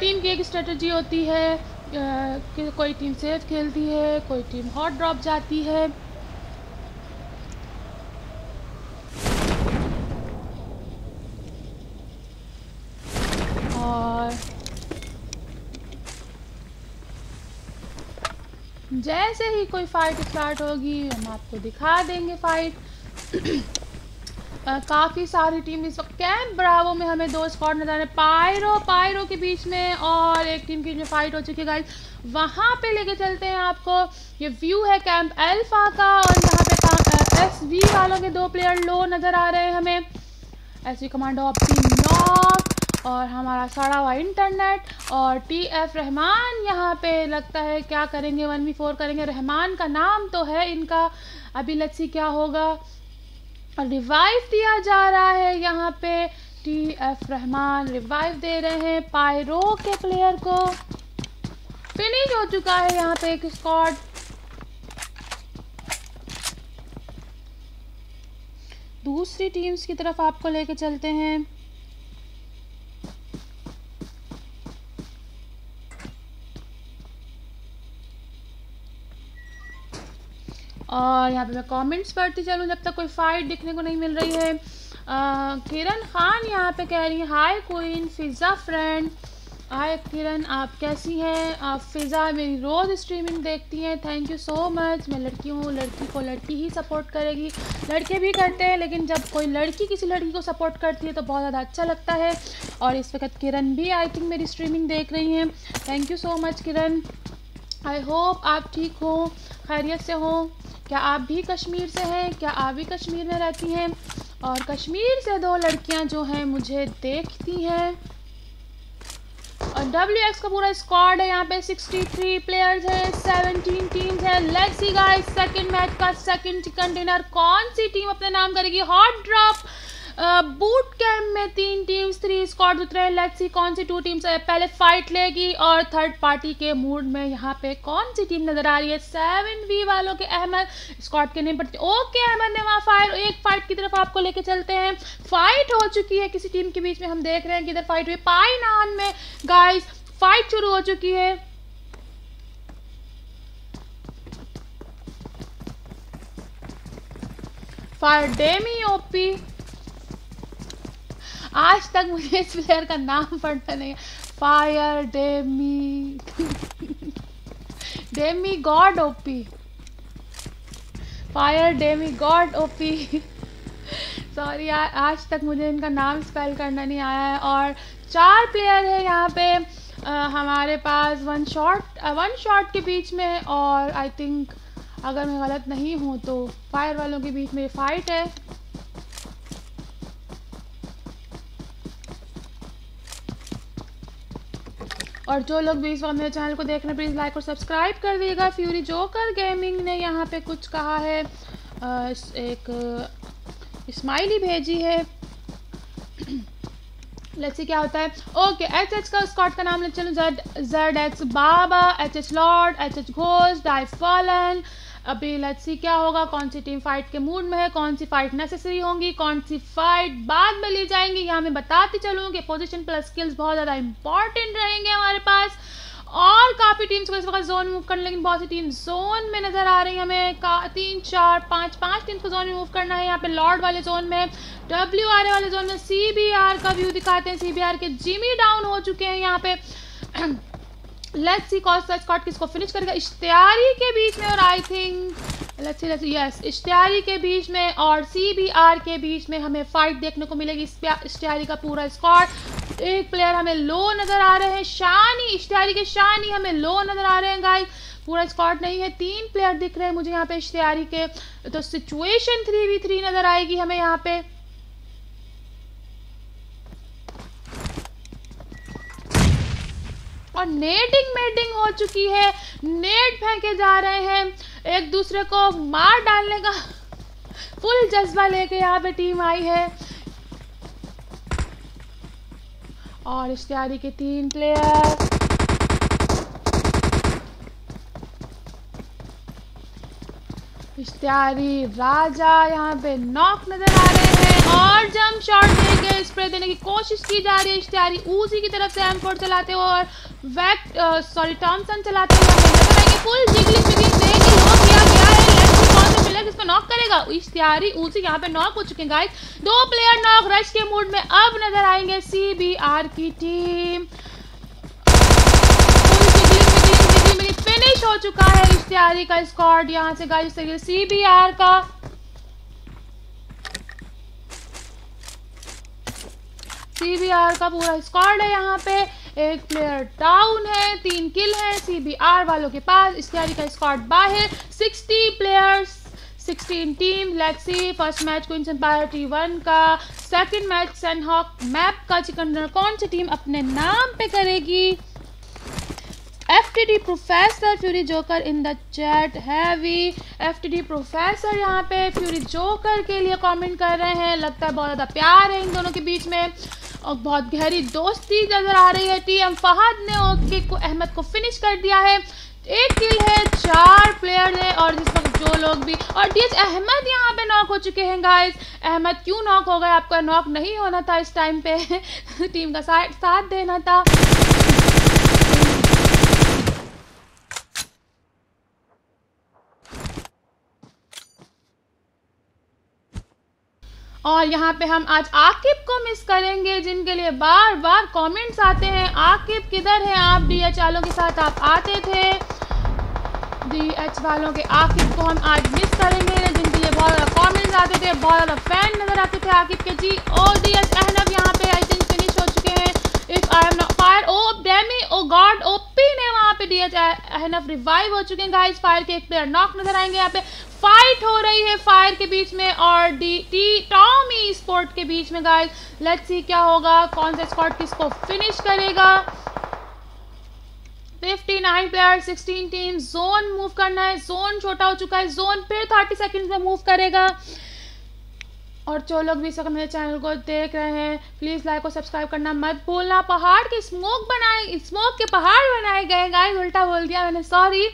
टीम की एक स्ट्रेटजी होती है कि कोई टीम सेफ़ खेलती है, कोई टीम हॉट ड्रॉप जाती है। और जैसे ही कोई फाइट स्टार्ट होगी, हम आपको दिखा देंगे फाइट काफ़ी सारी टीम इस वक्त कैंप ब्रावो में हमें दो स्कॉट नज़र आ रहे हैं। पायरो पायरो के बीच में और एक टीम की में फाइट हो चुकी है गाइस वहाँ पे लेके चलते हैं आपको। ये व्यू है कैंप एल्फा का और यहाँ पे एस वी वालों के दो प्लेयर लो नज़र आ रहे हैं हमें। एस वी कमांडो ऑप्टी नॉक और हमारा सड़ा हुआ इंटरनेट और टी एफ़ रहमान यहाँ पे लगता है क्या करेंगे वन वी फोर करेंगे। रहमान का नाम तो है इनका। अभी लच्छी क्या होगा। रिवाइव दिया जा रहा है यहाँ पे टी एफ़ रहमान रिवाइव दे रहे हैं। पायरो के प्लेयर को फिनिश हो चुका है यहाँ पे एक स्कॉट दूसरी टीम्स की तरफ़ आपको लेके चलते हैं। और यहाँ पे मैं कमेंट्स पढ़ती चलूँ, जब तक कोई फाइट देखने को नहीं मिल रही है। किरण खान यहाँ पे कह रही है हाय क्वीन फिज़ा फ्रेंड हाय किरण, आप कैसी हैं? आप फ़िज़ा मेरी रोज़ स्ट्रीमिंग देखती हैं। थैंक यू सो मच मैं लड़की हूँ, लड़की को लड़की ही सपोर्ट करेगी। लड़के भी करते हैं, लेकिन जब कोई लड़की किसी लड़की को सपोर्ट करती है तो बहुत ज़्यादा अच्छा लगता है। और इस वक्त किरण भी आई थिंक मेरी स्ट्रीमिंग देख रही हैं। Thank you so much Kiran. I hope आप ठीक हो, खैरियत से हो। क्या आप भी कश्मीर से हैं? क्या आप भी कश्मीर में रहती हैं? और कश्मीर से दो लड़कियाँ जो हैं, मुझे देखती हैं। और डब्ल्यू एक्स का पूरा स्क्वाड है, यहाँ पे 63 प्लेयर्स हैं 17 टीम्स हैं। Let's see guys second match का सेकंड चिकन डिनर कौन सी टीम अपने नाम करेगी? हॉट ड्रॉप बूट कैम्प में तीन टीम्स थ्री स्क्वाड उतरे। हैं लेट्स सी कौन सी टू टीम्स पहले फाइट लेगी और थर्ड पार्टी के मूड में यहाँ पे कौन सी टीम नज़र आ रही है? सेवन वी वालों के अहमद स्क्वाड के नेम पर ओके अहमद ने वहाँ फायर एक फाइट की तरफ़ आपको लेके चलते हैं। फाइट हो चुकी है किसी टीम के बीच में, हम देख रहे हैं कि इधर फाइट हुई। पाई नान में गाइस फाइट शुरू हो चुकी है। फायर डेमी ओपी आज तक मुझे इस प्लेयर का नाम पढ़ना नहीं fire demi demi god OP fire demi god OP sorry आज तक मुझे इनका नाम स्पेल करना नहीं आया है। और चार प्लेयर है यहाँ पे। आ, हमारे पास वन शॉट वन शॉट के बीच में और आई थिंक अगर मैं गलत नहीं हूँ तो फायर वालों के बीच में फाइट है। और जो लोग भी इस वक्त मेरे चैनल को देख रहे हैं प्लीज़ लाइक और सब्सक्राइब कर दिएगा फ्यूरी जोकर गेमिंग ने यहाँ पे कुछ कहा है। एक स्माइली भेजी है। लेट्स क्या होता है। ओके एच एच का स्कॉट का नाम ले चलो। Z Z X Baba H H lord H H Ghosh die fallen अभी लेट्स सी क्या होगा, कौन सी टीम फाइट के मूड में है, कौन सी फाइट नेसेसरी होंगी, कौन सी फाइट बाद में ली जाएँगी, यहाँ मैं बताती चलूँ कि पोजीशन प्लस स्किल्स बहुत ज़्यादा इंपॉर्टेंट रहेंगे हमारे पास। और काफ़ी टीम्स को इस वक्त जोन मूव करने, लेकिन बहुत सी टीम जोन में नज़र आ रही है, हमें का, तीन, चार, पाँच पाँच टीम्स को जोन में मूव करना है। यहाँ पे लॉर्ड वाले जोन में डब्ल्यू आर वाले जोन में सी बी आर का व्यू दिखाते हैं। सी बी आर के जिमी डाउन हो चुके हैं यहाँ पे। *clears throat* लेट्स सी कॉल स्कॉट किसको फिनिश करेगा? इश्तियारी के बीच में और I think let's see let's yes Ishtiyari के बीच में और सी बी आर के बीच में हमें फाइट देखने को मिलेगी। इश्तियारी का पूरा स्कॉट एक प्लेयर हमें लो नज़र आ रहे हैं। शानी, इश्तियारी के शानी हमें लो नज़र आ रहे हैं गाइस पूरा स्कॉट नहीं है। तीन प्लेयर दिख रहे हैं मुझे यहाँ पे इश्तियारी के। तो सिचुएशन थ्री वी थ्री नज़र आएगी हमें यहाँ पे। और नेटिंग मेटिंग हो चुकी है। नेट फेंके जा रहे हैं। एक दूसरे को मार डालने का फुल जज्बा लेके यहाँ पे टीम आई है। और इश्तियारी के तीन प्लेयर इश्तियारी राजा यहाँ पे नॉक नज़र आ रहे हैं और जंप शॉट देके स्प्रे देने की कोशिश की जा रही है। इश्तियारी ऊसी की तरफ़ से एम चलाते हुए और वैक सॉरी टॉमसन चलाते हुए नज़र आएँगे। फुल जिगलिंग जिगलिंग देगी लो किया गया है लेट्स सी कौन सा प्लेयर किसको नॉक करेगा? इश्तियारी ऊसी यहाँ पे नॉक हो चुके हैं गाइस दो प्लेयर नॉक रश के मूड में अब नज़र आएँगे सीबीआर की टीम फिनिश हो चुका है इश्तियारी का स्कॉट यहाँ से गाइस सी बी आर का सी बी आर का पूरा स्कॉड है यहाँ पे। एक प्लेयर डाउन है, तीन किल है सी बी आर वालों के पास इश्तियारी का स्कॉट बाहर sixty players 16 team let's see first match queens empire T one का सेकंड मैच सनहॉक मैप का चिकन कौन सी टीम अपने नाम पे करेगी? F T D professor Fury joker in the chat heavy FTD professor यहाँ पे फ्यूरी जोकर के लिए कमेंट कर रहे हैं। लगता है बहुत ज़्यादा प्यार है इन दोनों के बीच में। और बहुत गहरी दोस्ती नज़र आ रही है टीएम फहद ने ओके को अहमद को फिनिश कर दिया है। एक किल है, चार प्लेयर है और जिस वक्त जो लोग भी और डीएच अहमद यहाँ पे नॉक हो चुके हैं गाइस अहमद क्यों नॉक हो गए? आपका नॉक नहीं होना था इस टाइम पे। *laughs* टीम का साथ देना था। और यहाँ पे हम आज आकिब को मिस करेंगे, जिनके लिए बार बार कमेंट्स आते हैं। आकिब किधर है? आप डी एच वालों के साथ आप आते थे। डी एच वालों के आकिब को हम आज मिस करेंगे, जिनके लिए बहुत ज़्यादा कॉमेंट्स आते थे, बहुत ज़्यादा फ़ैन नज़र आते थे आकिब के। जी, और डी एच अहनब यहाँ पे आई फिनिश हो चुके हैं। If I am not fire O demi O god OP ने वहाँ पे एच अहनफ रिवाइव हो चुके हैं गाइस फायर के एक प्लेयर नॉक नज़र आएँगे यहाँ पे। फाइट हो रही है फायर के बीच में और डी टी टॉमी स्पोर्ट के बीच में गाइस लेट्स सी क्या होगा, कौन सा स्कॉट किसको फिनिश करेगा। 59 प्लेयर 16 टीम जोन मूव करना है जोन छोटा हो चुका है जोन फिर 30 सेकंड में मूव करेगा। और जो लोग भी इस वक्त मेरे चैनल को देख रहे हैं प्लीज़ लाइक और सब्सक्राइब करना मत भूलना। पहाड़ के स्मोक बनाए स्मोक के पहाड़ बनाए गए गाइस उल्टा बोल दिया मैंने सॉरी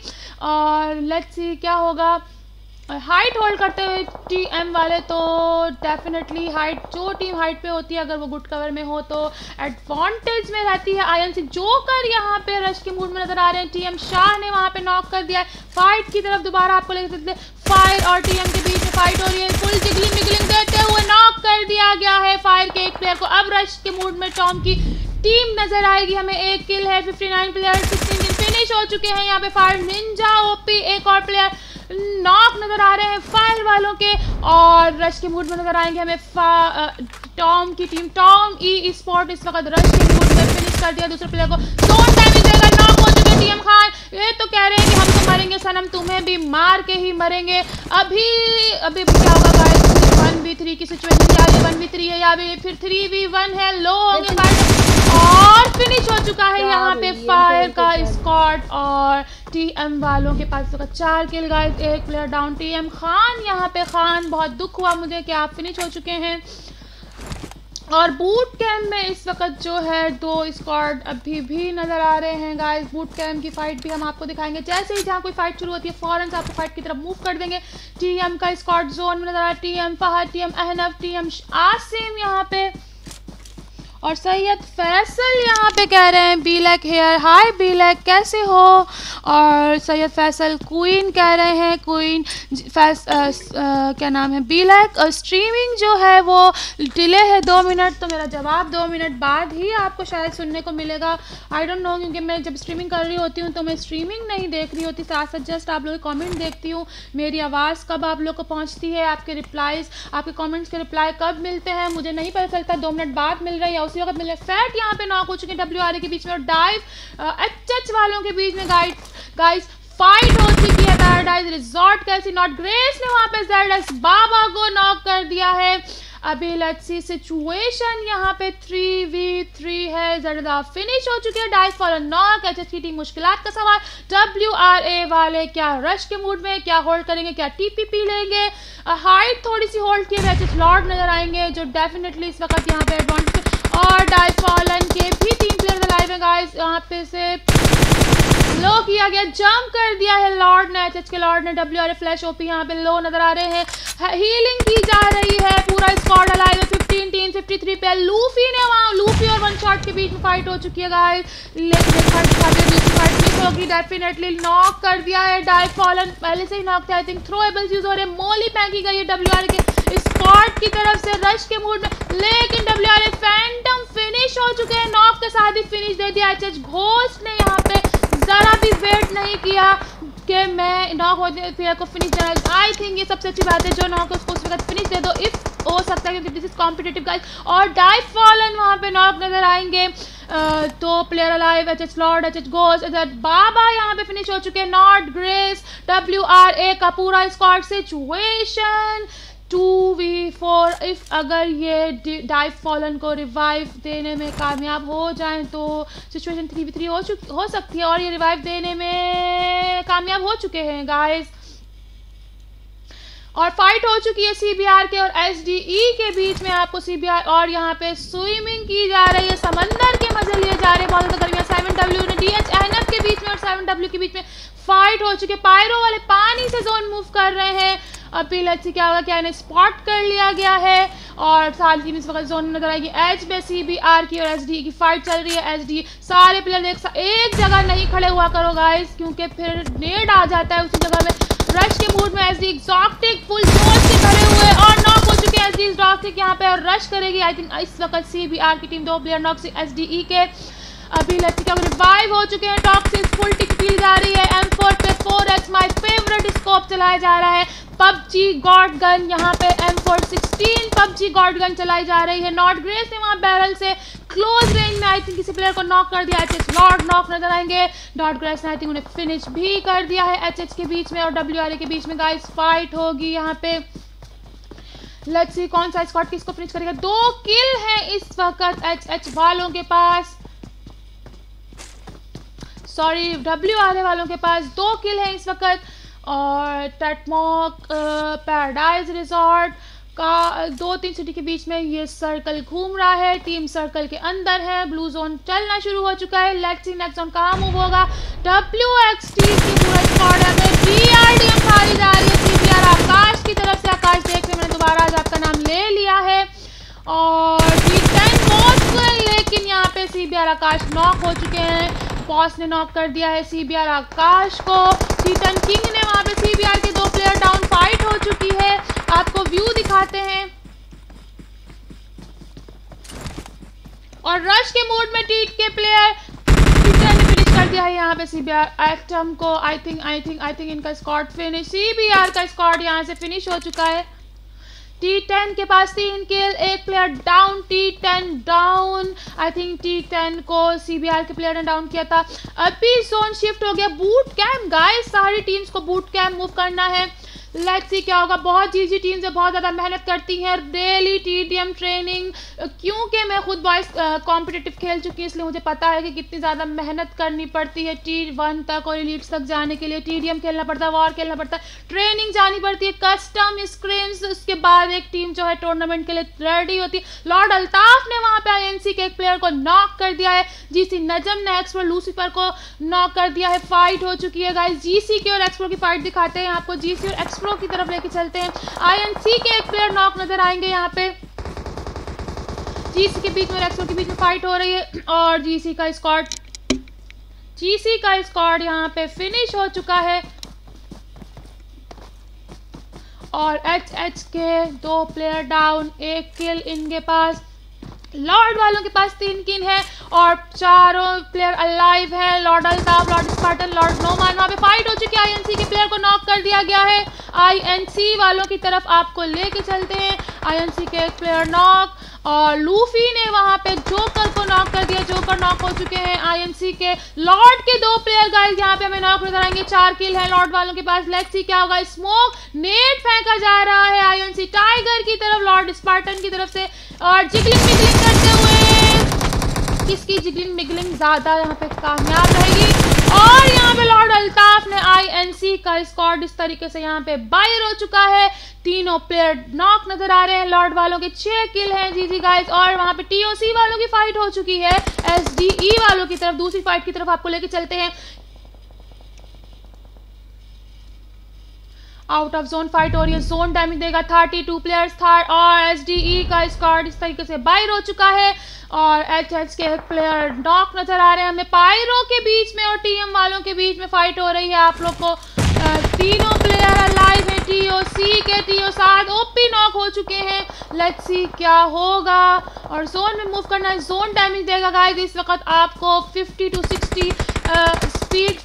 और लेट्स सी क्या होगा। हाइट होल्ड करते हुए टी एम वाले तो डेफिनेटली हाइट जो टीम हाइट पे होती है, अगर वो गुड कवर में हो तो एडवांटेज में रहती है आई एन सी जोकर यहाँ पे रश के मूड में नज़र आ रहे हैं। टी एम शाह ने वहाँ पे नॉक कर दिया है। फाइट की तरफ़ दोबारा आपको ले सकते फायर और टी एम के बीच में फाइट हो रही है। फुल जिगलिंग मिगलिंग देते हुए नॉक कर दिया गया है फायर के एक प्लेयर को। अब रश के मूड में टॉम की टीम नज़र आएगी। हमें एक किल है 59 प्लेयर 16 दिन फिनिश हो चुके हैं यहाँ पे फायर निंजा ओपी एक और प्लेयर नॉक नज़र आ रहे हैं फायर वालों के और रश के मूड में नज़र आएँगे हमें टॉम की टीम टॉम ई स्पॉट इस वक्त रश के मूड में फिनिश कर दिया दूसरे प्लेयर को। ये तो कह रहे हैं कि हम तो मरेंगे, सनम तुम्हें भी मार के ही मरेंगे। अभी अभी क्या होगा गाइस वन वी थ्री की सिचुएशन रही है वन वी थ्री है या फिर थ्री वी वन है, लो होंगे और यहाँ पे फायर का स्कॉट और टीएम वालों के पास तो चार किल गाइस एक प्लेयर डाउन। टीएम खान यहाँ पे खान बहुत दुख हुआ मुझे कि आप फिनिश हो चुके हैं। और बूट कैम्प में इस वक्त जो है दो स्क्वाड अभी भी नज़र आ रहे हैं गाइस बूट कैम्प की फाइट भी हम आपको दिखाएँगे। जैसे ही जहाँ कोई फाइट शुरू होती है फ़ौरन से आपको फाइट की तरफ़ मूव कर देंगे। टीएम का स्क्वाड जोन में नज़र आ रहा है। TM Fahad TM Ahnaf TM Asim यहाँ पे। और सैयद फैसल यहाँ पे कह रहे हैं black here hi black कैसे हो? और सैयद फैसल क्वीन कह रहे हैं क्वीन फैस आ, आ, क्या नाम है बी लैक स्ट्रीमिंग जो है वो डिले है दो मिनट तो मेरा जवाब दो मिनट बाद ही आपको शायद सुनने को मिलेगा। आई डोंट नो क्योंकि मैं जब स्ट्रीमिंग कर रही होती हूँ तो मैं स्ट्रीमिंग नहीं देख रही होती। साथ साथ जस्ट आप लोग कॉमेंट देखती हूँ मेरी आवाज़ कब आप लोग को पहुँचती है आपके रिप्लाइज आपके कॉमेंट्स के रिप्लाई कब मिलते हैं मुझे नहीं पता चलता दो मिनट बाद मिल रहा है या उसी वक्त मिले। फैट यहाँ पे नॉक हो चुके हैं डब्ल्यू आर के बीच में और डाइव एच एच वालों के बीच में गाइड गाइस फाइट हो चुकी है पैराडाइज रिजॉर्ट कैसी नॉट ग्रेस ने वहाँ पे जेड बाबा को नॉक कर दिया है। अभी लेट्स सी सिचुएशन यहाँ पे थ्री वी थ्री है। जरदा फिनिश हो चुके हैं डाइस फॉलो नॉक एच की टीम मुश्किल का सवाल। डब्ल्यू आर ए वाले क्या रश के मूड में क्या होल्ड करेंगे, क्या टीपीपी लेंगे? हाइट थोड़ी सी होल्ड किए एच लॉर्ड नज़र आएँगे, जो डेफिनेटली इस वक्त यहाँ पे एडवांटेज और डाइस फॉलन के भी तीन प्लेयर लाइव है गाइस यहाँ पे से लो किया गया जंप कर दिया है लॉर्ड ने एच के लॉर्ड ने डब्ल्यू आर फ्लैश ओपी यहाँ पे लो नज़र आ रहे हैं. हीलिंग की जा रही है, पूरा स्क्वाड अलाइव है. 15 टीम 53 पे लूफी ने वहाँ लूफी और वन शॉट के बीच में फाइट हो चुकी है गाइस लेकिन डेफिनेटली नॉक कर दिया है डाई फॉलन पहले से ही नॉक थे आई थिंक थ्रोएबल्स यूज़ हो रहे मोली फेंकी गई है डब्ल्यू के स्क्वाड की तरफ़ से रश के मूड में, लेकिन डब्ल्यू आर फैंटम फिनिश हो चुके हैं। नॉक के साथ ही फिनिश दे दिया। एच एच घोस्ट ने यहाँ पे ज़रा भी वेट नहीं किया कि मैं नॉक होते प्लेयर को फिनिश देना। आई थिंक ये सबसे अच्छी बात है, जो नॉक उसको उस वक्त फिनिश दे दो। इफ़ हो सकता है, क्योंकि दिस इज़ कॉम्पिटेटिव गाइस और डाई फॉलन वहाँ पे नॉक नज़र आएँगे। तो player alive H H lord H H गोस बाबा यहाँ पे फिनिश हो चुके हैं। Not grace W R A का पूरा squad situation two V four if अगर ये डाइव फॉलन को रिवाइव देने में कामयाब हो जाएँ तो सिचुएशन थ्री वी थ्री हो चुकी, हो सकती है और ये रिवाइव देने में कामयाब हो चुके हैं गाइस और फाइट हो चुकी है सीबीआर के और एसडीई के बीच में आपको सीबीआर और यहाँ पे स्विमिंग की जा रही है, समंदर के मज़े लिए जा रहे हैं, बहुत ज़्यादा गर्मियाँ सेवन डब्ल्यू ने डी एच एन एफ़ के बीच में और सेवन डब्ल्यू के बीच में फाइट हो चुकी पायरो वाले पानी से जोन मूव कर रहे हैं। अभी लेट्स क्या होगा क्या इन्हें स्पॉट कर लिया गया है। और सारी टीम इस वक्त जोन नज़र आएगी। एच में सी बी आर की और एच डी की फाइट चल रही है। एच डी सारे प्लेयर एक एक जगह नहीं खड़े हुआ करो गाइस क्योंकि फिर नेड आ जाता है उसी जगह में। रश के मूड में एच डी एग्जॉक्टिक फुल ज़ोर से खड़े हुए और नॉक हो चुके हैं। एच डी एग्जॉक्टिक यहाँ पे और रश करेगी। आई थिंक इस वक्त सी बी आर की टीम दो प्लेयर नॉक से एच डी ई के। अभी क्या रिवाइव हो चुके हैं टॉक्सिस फुल टिक फील जा रही है एम फोर पे four X my favourite scope चलाया जा रहा है, पबजी गॉड गन यहाँ पे M four sixteen PUBG god gun चलाई जा रही है नॉट ग्रेस ने वहाँ बैरल से क्लोज रेंज में आई थिंक किसी प्लेयर को नॉक कर दिया एच एच लॉर्ड नॉक नज़र आएँगे डॉट ग्रेस ने आई थिंक उन्हें फिनिश भी कर दिया है एच एच के बीच में और डब्ल्यू आर ए के बीच में गाइस फाइट होगी यहाँ पे। लेट्स सी कौन सा स्क्वाड किसको फिनिश करेगा, दो किल है इस वक्त एच एच वालों के पास। सॉरी डब्ल्यू ए वालों के पास दो किल है इस वक्त। और टेटमॉक पैराडाइज रिजॉर्ट का दो तीन सिटी के बीच में ये सर्कल घूम रहा है। टीम सर्कल के अंदर है। ब्लू जोन चलना शुरू हो चुका है। लेक्सी नेक्स्ट जोन कहाँ मूव होगा? डब्ल्यू एक्स टी की पूरा स्क्वाड है बी आर डी एम खाली जा रही है। सी बी आर आकाश की तरफ़ से आकाश देख रहे मैंने दोबारा आज आपका नाम ले लिया है। और टी टेन लेकिन यहाँ पे C B R Akash knock हो चुके हैं। बॉस ने नॉक कर दिया है सीबीआर आकाश को। टीटन किंग ने वहाँ पे सीबीआर के दो प्लेयर डाउन फाइट हो चुकी है। आपको व्यू दिखाते हैं। और रश के मोड में टीट के प्लेयर ने फिनिश कर दिया है यहाँ पे सीबीआर एक्टम को I think I think I think इनका स्कॉट फिनिश सीबीआर का स्कॉट यहाँ से फिनिश हो चुका है। टी टेन के पास तीन किल एक player down T ten down I think T ten को सीबीआर के प्लेयर ने डाउन किया था। अभी जोन शिफ्ट हो गया। बूट कैम गाइस सारी टीम्स को बूट कैम मूव करना है। लेट्स सी क्या होगा। बहुत जी जी टीम्स बहुत ज़्यादा मेहनत करती हैं डेली टीडीएम ट्रेनिंग क्योंकि मैं खुद बॉयज़ कॉम्पिटिटिव खेल चुकी हूँ, इसलिए मुझे पता है कि कितनी ज़्यादा मेहनत करनी पड़ती है टी वन तक और एलिट्स तक जाने के लिए। टीडीएम खेलना पड़ता है वॉर खेलना पड़ता है ट्रेनिंग जानी पड़ती है कस्टम स्क्रीम्स उसके बाद एक टीम जो है टूर्नामेंट के लिए रेडी होती है। लॉर्ड अल्ताफ ने वहाँ पे आई के एक प्लेयर को नॉक कर दिया है जीसी नजम ने एक्सप्रो लूसीफर को नॉक कर दिया है। फाइट हो चुकी है गाइस जीसी की और एक्सप्रो की फाइट दिखाते हैं आपको। जीसी और एक्सप्रो एक्सप्रो की तरफ़ लेके चलते हैं। आईएनसी के एक प्लेयर नॉक नज़र आएँगे यहाँ पे। जीसी के बीच में एक्सप्रो के बीच में फाइट हो रही है और जीसी का स्कॉट जीसी का स्कॉट यहाँ पे फिनिश हो चुका है। और एच एच के दो प्लेयर डाउन एक किल इनके पास। लॉर्ड वालों के पास तीन किन है और चारों प्लेयर अलाइव है। Lord Altaf, lord Spartan, lord Noman. वहाँ पे फाइट हो चुकी है। आईएनसी के प्लेयर को नॉक कर दिया गया है। आईएनसी वालों की तरफ़ आपको लेके चलते हैं। आईएनसी के प्लेयर नॉक और लूफी ने वहाँ पे जोकर को नॉक कर दिया। जोकर नॉक हो चुके हैं आईएमसी के। लॉर्ड के दो प्लेयर गाइस यहाँ पे हमें नॉक नज़र आएँगे। चार किल है लॉर्ड वालों के पास। लेट्स सी क्या होगा। स्मोक नेट फेंका जा रहा है आईएमसी टाइगर की तरफ़ लॉर्ड स्पार्टन की तरफ़ से। और मिगलिंग करते हुए किसकी जिगलिंग मिगलिंग ज़्यादा यहाँ पे कामयाब रहेगी? और यहाँ पे लॉर्ड अल्ताफ ने आईएनसी का स्कॉड इस तरीके से यहाँ पे बाहर हो चुका है। तीनों प्लेयर नॉक नज़र आ रहे हैं। लॉर्ड वालों के छह किल हैं जी जी गाइस और वहाँ पे टीओसी वालों की फाइट हो चुकी है। एसडीई वालों की तरफ़, दूसरी फाइट की तरफ़ आपको लेके चलते हैं। आउट ऑफ़ जोन फाइट हो रही है। जोन डैमेज देगा थर्टी टू प्लेयर्स था, और एस का स्कॉड इस तरीके से बाहर हो चुका है। और एच एच के प्लेयर डॉक नज़र आ रहे हैं। हमें पायरों के बीच में और टीएम वालों के बीच में फाइट हो रही है। आप लोग को तीनों प्लेयर लाइव है। टी टीओ सी के टीओ सात ओपी नॉक हो चुके हैं। लेट्स सी क्या होगा। और जोन में मूव करना है। जोन डैमेज देगा। गाइस इस वक्त आपको 50 टू 60 स्पीड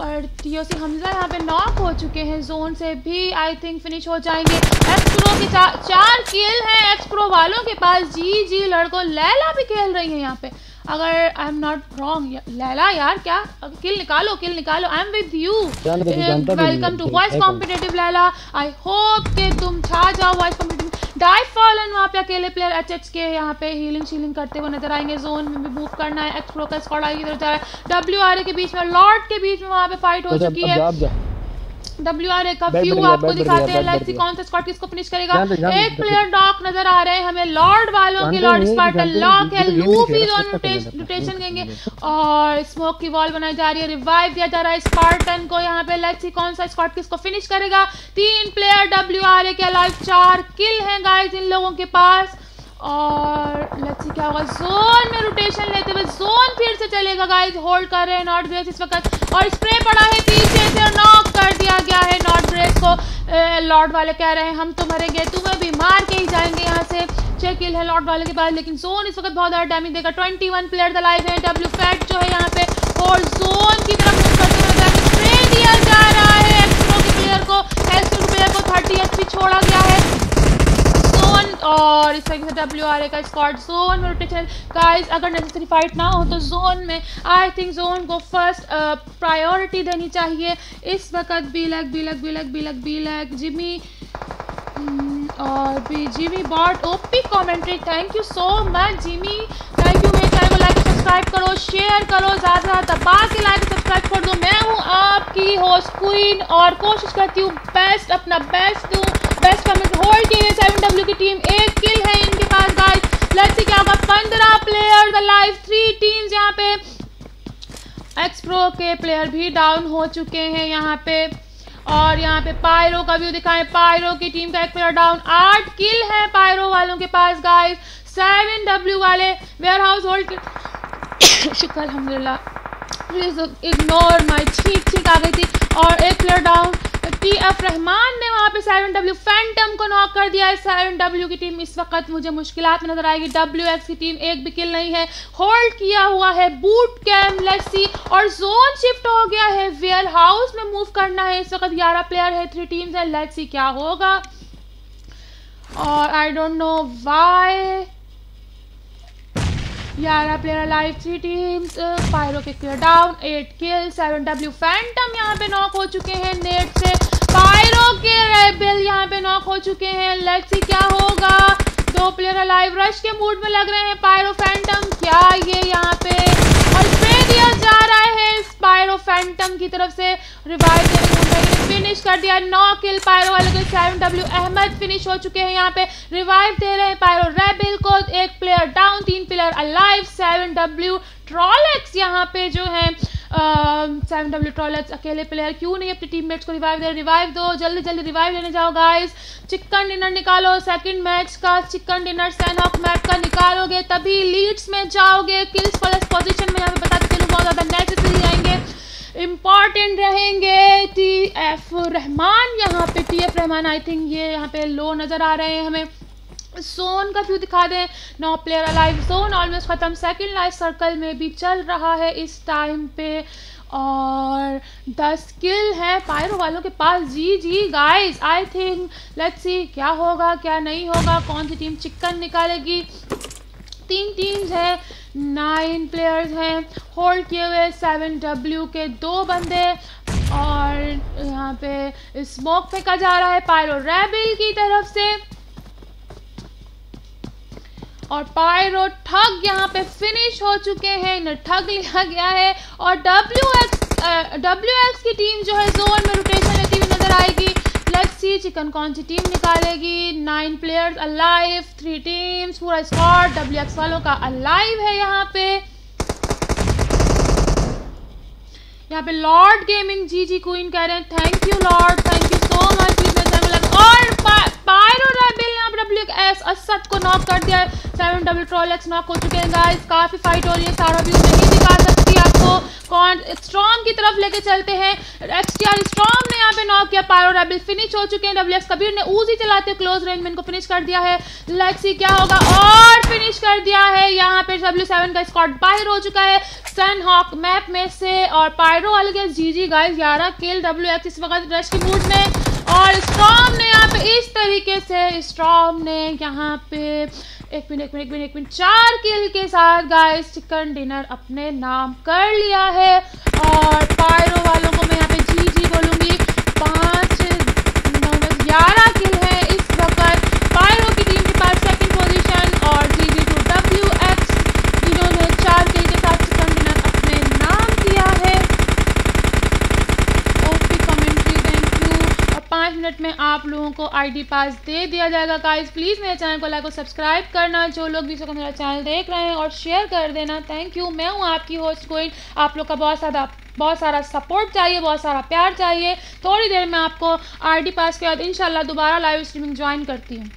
और टीओसी हमजा यहाँ पे नॉक हो चुके हैं जोन से भी आई थिंक फिनिश हो जाएँगे। एक्स प्रो के चा, चार किल हैं एक्स प्रो वालों के पास। जी जी लड़कों लैला भी खेल रही है यहाँ पे। अगर I am not wrong Laila यार क्या? किल निकालो किल निकालो। I am with you welcome to voice competitive Laila. I hope के तुम छा जाओ वॉइस कॉम्पिटेटिव डाइव फॉलन वहाँ पे अकेले प्लेयर एच एच के यहाँ पे हीलिंग शीलिंग करते हुए नज़र आएँगे। जोन में भी मूव करना है एक्स प्रो का स्कॉड आगे इधर जा रहा है। डब्ल्यू आर ए के बीच में लॉर्ड के बीच में वहाँ पे फाइट हो चुकी है। डब्ल्यू आर ए का व्यू आपको दिखाते हैं। लेट्स सी कौन सा स्क्वाड किसको फिनिश करेगा। एक प्लेयर डॉक नज़र आ रहे हैं हमें। लॉर्ड वालों के लॉर्ड स्पार्टन लॉक है लूफी जोन रोटेशन देंगे। और स्मोक की वॉल बनाई जा रही है। रिवाइव दिया जा रहा है स्पार्टन को यहाँ पे। लेट्स सी कौन सा स्क्वाड किसको फिनिश करेगा। तीन प्लेयर डब्ल्यू आर ए के अलाइव चार किल हैं गाइस इन लोगों के पास। और सी क्या होगा। जोन में रोटेशन लेते हुए जोन फिर से चलेगा गाइस होल्ड कर रहे हैं नॉट ग्रेस इस वक्त। और स्प्रे पड़ा है पीछे से और नॉक कर दिया गया है नॉट ग्रेस को। लॉर्ड वाले कह रहे हैं, हम तो मरेंगे, तुम्हें भी मार के ही जाएँगे यहाँ से। छह किल है लॉर्ड वाले के पास, लेकिन जोन इस वक्त बहुत ज़्यादा डैमेज देगा। ट्वेंटी वन प्लेयर लाइव है डब्ल्यू फैट जो है यहाँ पे। और जोन की तरफ़ स्प्रे दिया जा रहा है एक्सप्रो के प्लेयर को। एक्सप्रो प्लेयर को थर्टी एच छोड़ा गया है। और इस तरीके से डब्ल्यू आर ए का स्कॉट जोन में रोटेशन गाइस अगर नेसेसरी फाइट ना हो तो जोन में आई थिंक जोन को फ़र्स्ट प्रायोरिटी देनी चाहिए। इस वक्त black black black black black Jimmy और भी Jimmy bot OP commentary thank you so much Jimmy thank you मेरे चैनल को लाइक सब्सक्राइब करो शेयर करो ज़्यादा से ज़्यादा दबा के लाइक सब्सक्राइब कर दो। मैं हूँ आपकी होस्ट क्वीन और कोशिश करती हूँ बेस्ट अपना बेस्ट दूँ। बेस्ट कमेंट होल्ड किए सेवन डब्ल्यू की टीम एक किल है इनके पास गाइस लेट्स सी क्या होगा। पंद्रह player the live three teams यहाँ पे। एक्स प्रो के प्लेयर भी डाउन हो चुके हैं यहाँ पे। और यहाँ पे पायरो का व्यू दिखाएँ। पायरो की टीम का एक प्लेयर डाउन आठ किल है पायरो वालों के पास गाइस सेवन डब्ल्यू वाले वेयर हाउस होल्ड शुक्र अलहमदिल्ला प्लीज़ इग्नोर माई ठीक ठीक आ गई थी। और एक player down T F Rahman ने वहाँ पे सेवन डब्ल्यू फैंटम को नॉक कर दिया है। सेवन डब्ल्यू की टीम इस वक्त मुझे मुश्किल में नज़र आएगी। डब्ल्यू एक्स की टीम एक भी किल नहीं है। होल्ड किया हुआ है बूट कैम लेट्सी और जोन शिफ्ट हो गया है। वेयर हाउस में मूव करना है। इस वक्त ग्यारह प्लेयर है थ्री टीम्स है। लेट्सी क्या होगा। और आई डोंट नो वाई ग्यारह player live three teams Pyro के clear down eight kill seven W phantom यहाँ पे नॉक हो चुके हैं नेट से। पायरो के रेबिल यहाँ पे नॉक हो चुके हैं। लेट्स सी क्या होगा। दो प्लेयर लाइव रश के मूड में लग रहे हैं पायरो फैंटम क्या ये यहाँ पे? दिया जा रहा है। स्पायरो फैंटम की तरफ़ से रिवाइव फिनिश कर दिया। नौ किल पायरो वाले सेवन डब्ल्यू अहमद फिनिश हो चुके हैं यहाँ पे। रिवाइव दे रहे हैं पायरो रेबिल को। एक प्लेयर डाउन तीन player alive seven W troll X यहाँ पे जो है। सेवन डब्ल्यू ट्रॉलेक्स अकेले प्लेयर क्यों नहीं अपने टीममेट्स को रिवाइव दे रिवाइव दो, जल्दी जल्दी रिवाइव लेने जाओ गाइस चिकन डिनर निकालो सेकंड मैच का चिकन डिनर सैन ऑफ़ मैच का निकालोगे, तभी लीड्स में जाओगे किल्स प्लस पोजिशन में, यहाँ पे बताते चलूँ बहुत ज़्यादा नेसेसरी आएँगे इंपॉर्टेंट रहेंगे टी एफ़ रहमान यहाँ पे T F Rahman I think ये यहाँ पे लो नज़र आ रहे हैं हमें. सोन का व्यू दिखा दें। No player alive zone almost ख़त्म। सेकंड लाइफ सर्कल में भी चल रहा है इस टाइम पे। और दस स्किल है पायरो वालों के पास। G G guys I think let's see क्या होगा, क्या नहीं होगा, कौन सी टीम चिकन निकालेगी। तीन टीम्स है नाइन प्लेयर्स हैं। होल्ड किए हुए सेवन डब्ल्यू के दो बंदे। और यहाँ पे स्मोक फेंका जा रहा है पायरो रेबिल की तरफ़ से और पायरो ठग यहाँ पे फिनिश हो चुके हैं। इन्हें ठग लिया गया है और डब्ल्यू एक्स डब्ल्यू एक्स की टीम जो है जोन में रोटेशन लेती हुई नज़र आएगी। लेट्स सी चिकन कौन सी टीम निकालेगी? Nine players alive three teams पूरा स्क्वाड डब्ल्यू एक्स वालों का अलाइव है यहाँ पे। यहाँ पे lord gaming G G queen कह रहे हैं thank you lord thank you so much और पायरो रेबिल असद को नॉक कर दिया seven W troll X knock हो चुके हैं गाइस काफ़ी फाइट हो रही है, सारा व्यू नहीं दिखा सकती आपको. कौन स्ट्रॉम की तरफ़ लेके चलते हैं. एक्स टी आर स्ट्रॉम ने यहाँ पे नॉक किया. पायरो रेबिल फिनिश हो चुके हैं. डब्ल्यू एक्स कबीर ने ऊजी चलाते क्लोज रेंज में इनको फिनिश कर दिया है. लेक्सी क्या होगा? और फिनिश कर दिया है. यहाँ पे डब्ल्यू सेवन का स्कॉट बाहर हो चुका है. सन हॉक मैप में से और पायरो वाले जी जी गाइस ग्यारह किल डब्ल्यू एक्स इस वक्त रश की मूड में. और स्ट्रॉम ने यहाँ पे इस तरीके से स्ट्रॉम ने यहाँ पे एक मिनट एक मिनट एक मिनट एक मिनट। चार किल के साथ गाइस चिकन डिनर अपने नाम कर लिया है। और पायरो वालों को मैं यहाँ पे जी जी बोलूँगी। पाँच, नौ ग्यारह किल है इस वक्त पायरो की टीम के पास सेकंड पोजीशन और G G two W X जिन्होंने चार किल के साथ चिकन डिनर अपने नाम किया है ओपी कमेंट्री थैंक यू और पाँच मिनट में आप लोगों को आईडी पास दे दिया जाएगा। गाइस प्लीज़ मेरे चैनल को लाइक और सब्सक्राइब करना। जो लोग भी मेरा चैनल देख रहे हैं और शेयर कर देना थैंक यू मैं हूँ आपकी होस्ट कोइन आप लोग का बहुत ज़्यादा बहुत सारा सपोर्ट चाहिए, बहुत सारा प्यार चाहिए। थोड़ी देर में आपको आईडी पास के बाद इंशाल्लाह दोबारा लाइव स्ट्रीमिंग ज्वाइन करती हूँ।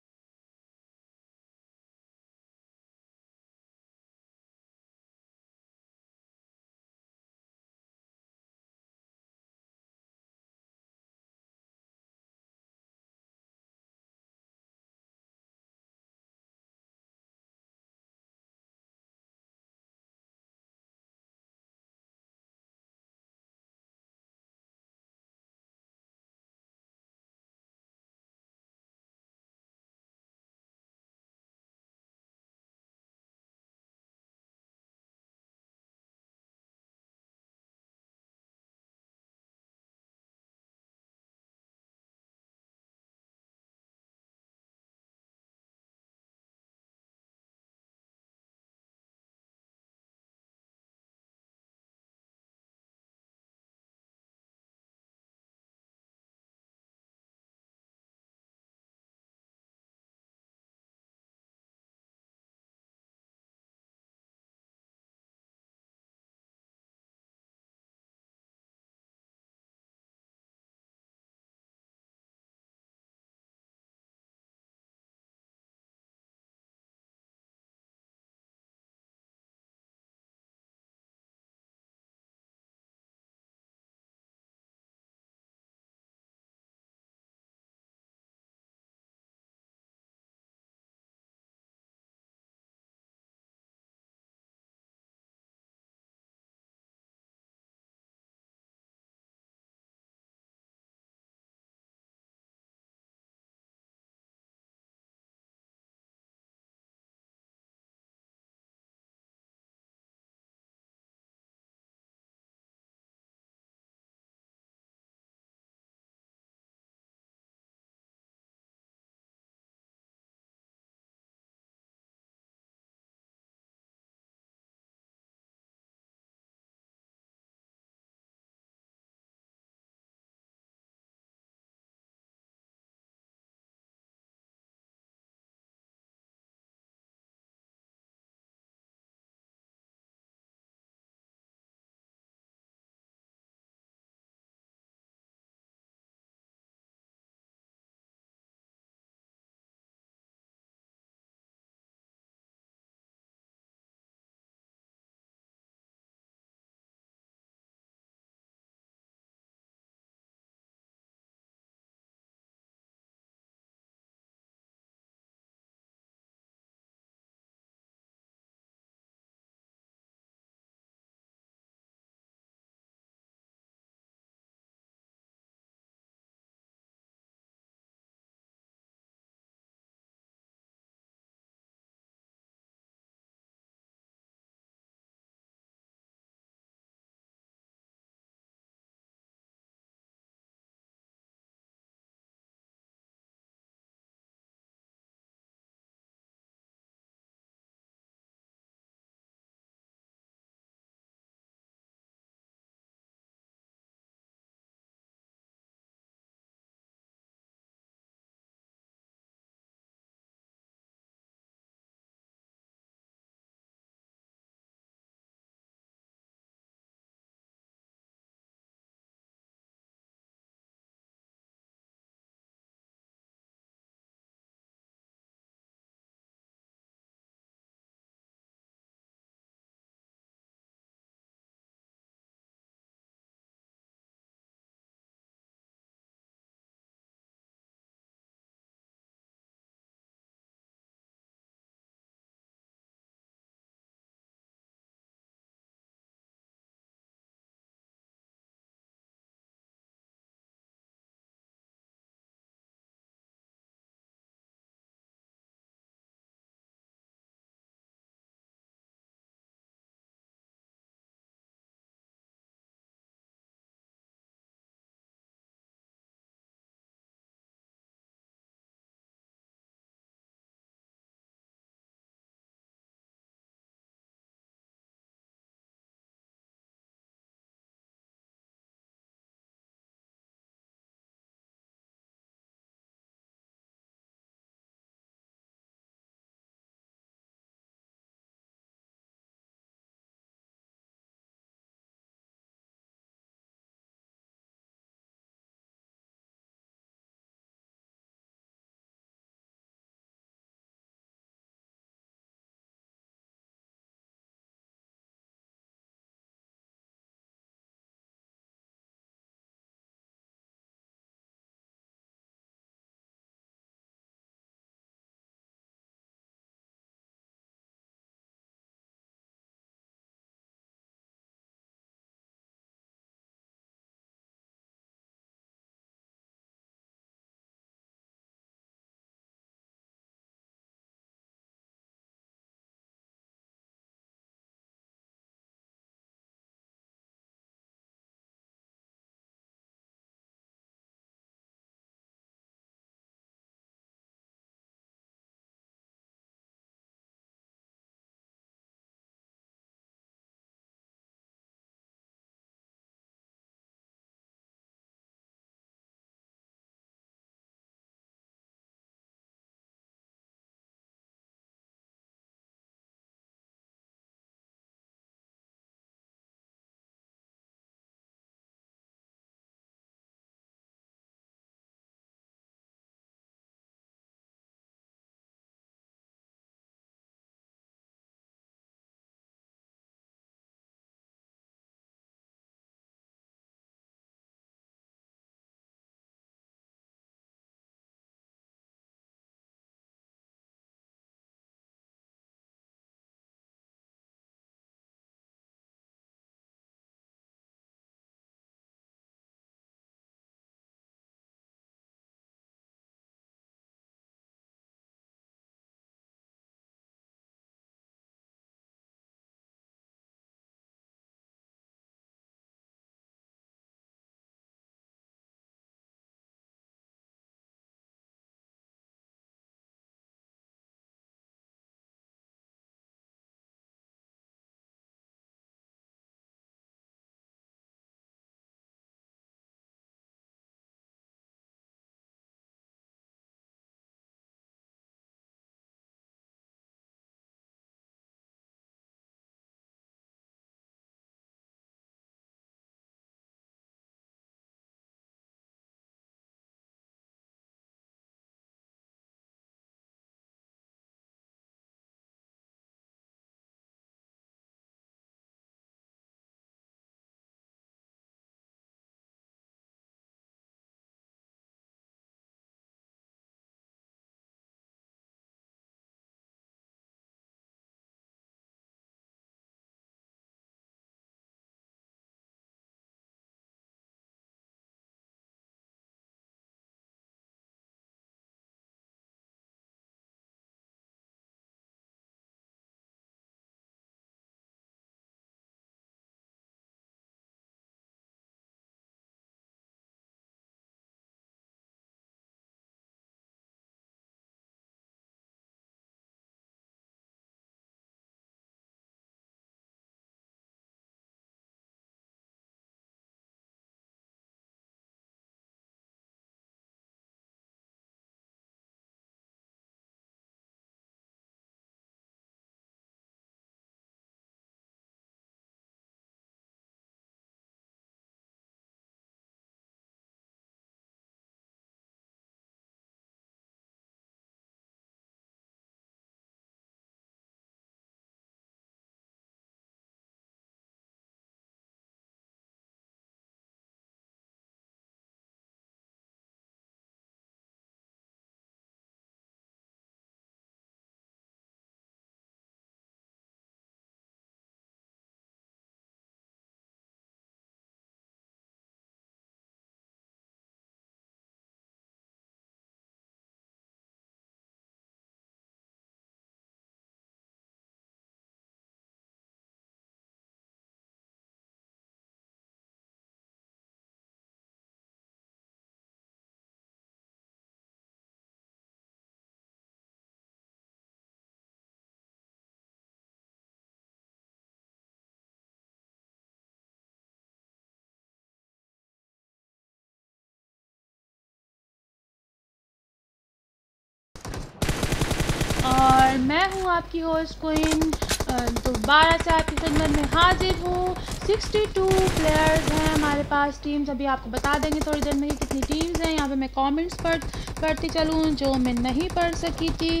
आपकी होस्ट क्वीन दोबारा से आपकी खिदमत में हाजिर हूँ। 62 प्लेयर्स हैं हमारे पास टीम्स अभी आपको बता देंगे थोड़ी देर में कि कितनी टीम्स हैं। यहाँ पे मैं कमेंट्स पढ़ पढ़ती चलूँ, जो मैं नहीं पढ़ सकी थी।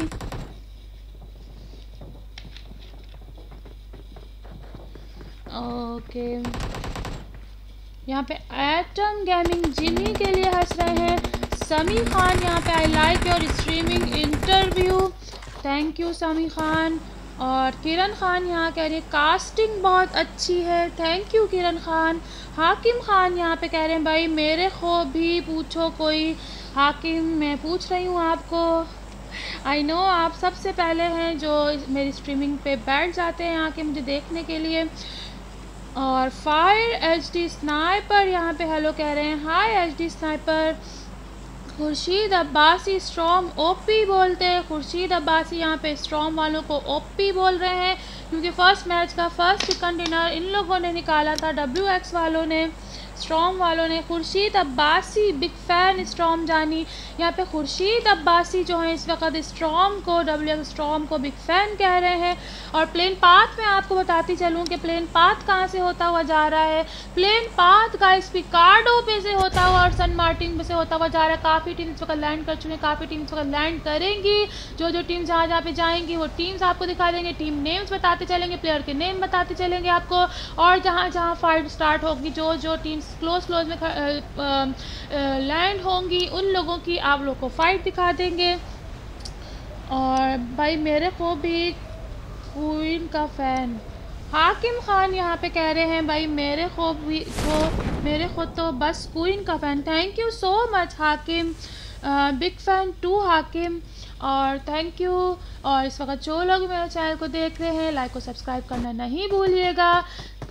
ओके यहाँ पे एटम गेमिंग जिनी के लिए हंस रहे हैं। समी खान यहाँ पे I like your streaming interview thank you Sami Khan और किरण खान यहाँ कह रही है कास्टिंग बहुत अच्छी है। Thank you Kiran Khan. हाकिम खान यहाँ पे कह रहे हैं, भाई, मेरे को भी पूछो कोई हाकिम, मैं पूछ रही हूँ आपको। आई नो आप सबसे पहले हैं जो मेरी स्ट्रीमिंग पे बैठ जाते हैं आके मुझे देखने के लिए। और फायर एच डी स्नाइपर यहाँ पे हेलो कह रहे हैं। Hi H D sniper Khurshid Abbasi storm OP बोलते हैं। खुर्शीद अब्बासी यहाँ पे स्ट्रॉम वालों को ओपी बोल रहे हैं। क्योंकि फ़र्स्ट मैच का फ़र्स्ट चिकन डिनर इन लोगों ने निकाला था डब्ल्यू एक्स वालों ने। स्ट्रॉम वालों ने Khurshid Abbasi big fan storm जानी। यहाँ पे खुर्शीद अब्बासी जो है, इस वक्त स्ट्रॉम को डब्ल्यू स्ट्रॉम को बिग फ़ैन कह रहे हैं। और प्लेन पाथ में आपको बताती चलूँ कि प्लेन पाथ कहाँ से होता हुआ जा रहा है। प्लेन पाथ का पिकार्डो पे से होता हुआ और सन मार्टिन पे से होता हुआ जा रहा है। काफ़ी टीम्स वक्त लैंड कर चुके हैं, काफ़ी टीम्स वक्त लैंड करेंगी। जो जो टीम जहाँ जहाँ पे जाएँगी, वो टीम्स आपको दिखा देंगे। टीम नेम्स बताते चलेंगे प्लेयर के नेम बताते चलेंगे आपको। और जहाँ जहाँ फाइट स्टार्ट होगी, जो जो टीम्स क्लोज क्लोज में लैंड होंगी, उन लोगों की आप लोग को फाइट दिखा देंगे। और भाई मेरे को भी क्वीन का फ़ैन हाकिम खान यहाँ पे कह रहे हैं, भाई मेरे को भी, को, मेरे को तो बस क्वीन का fan thank you so much Hakim. Big fan to Hakim. और थैंक यू और इस वक्त जो लोग मेरे चैनल को देख रहे हैं लाइक को सब्सक्राइब करना नहीं भूलिएगा।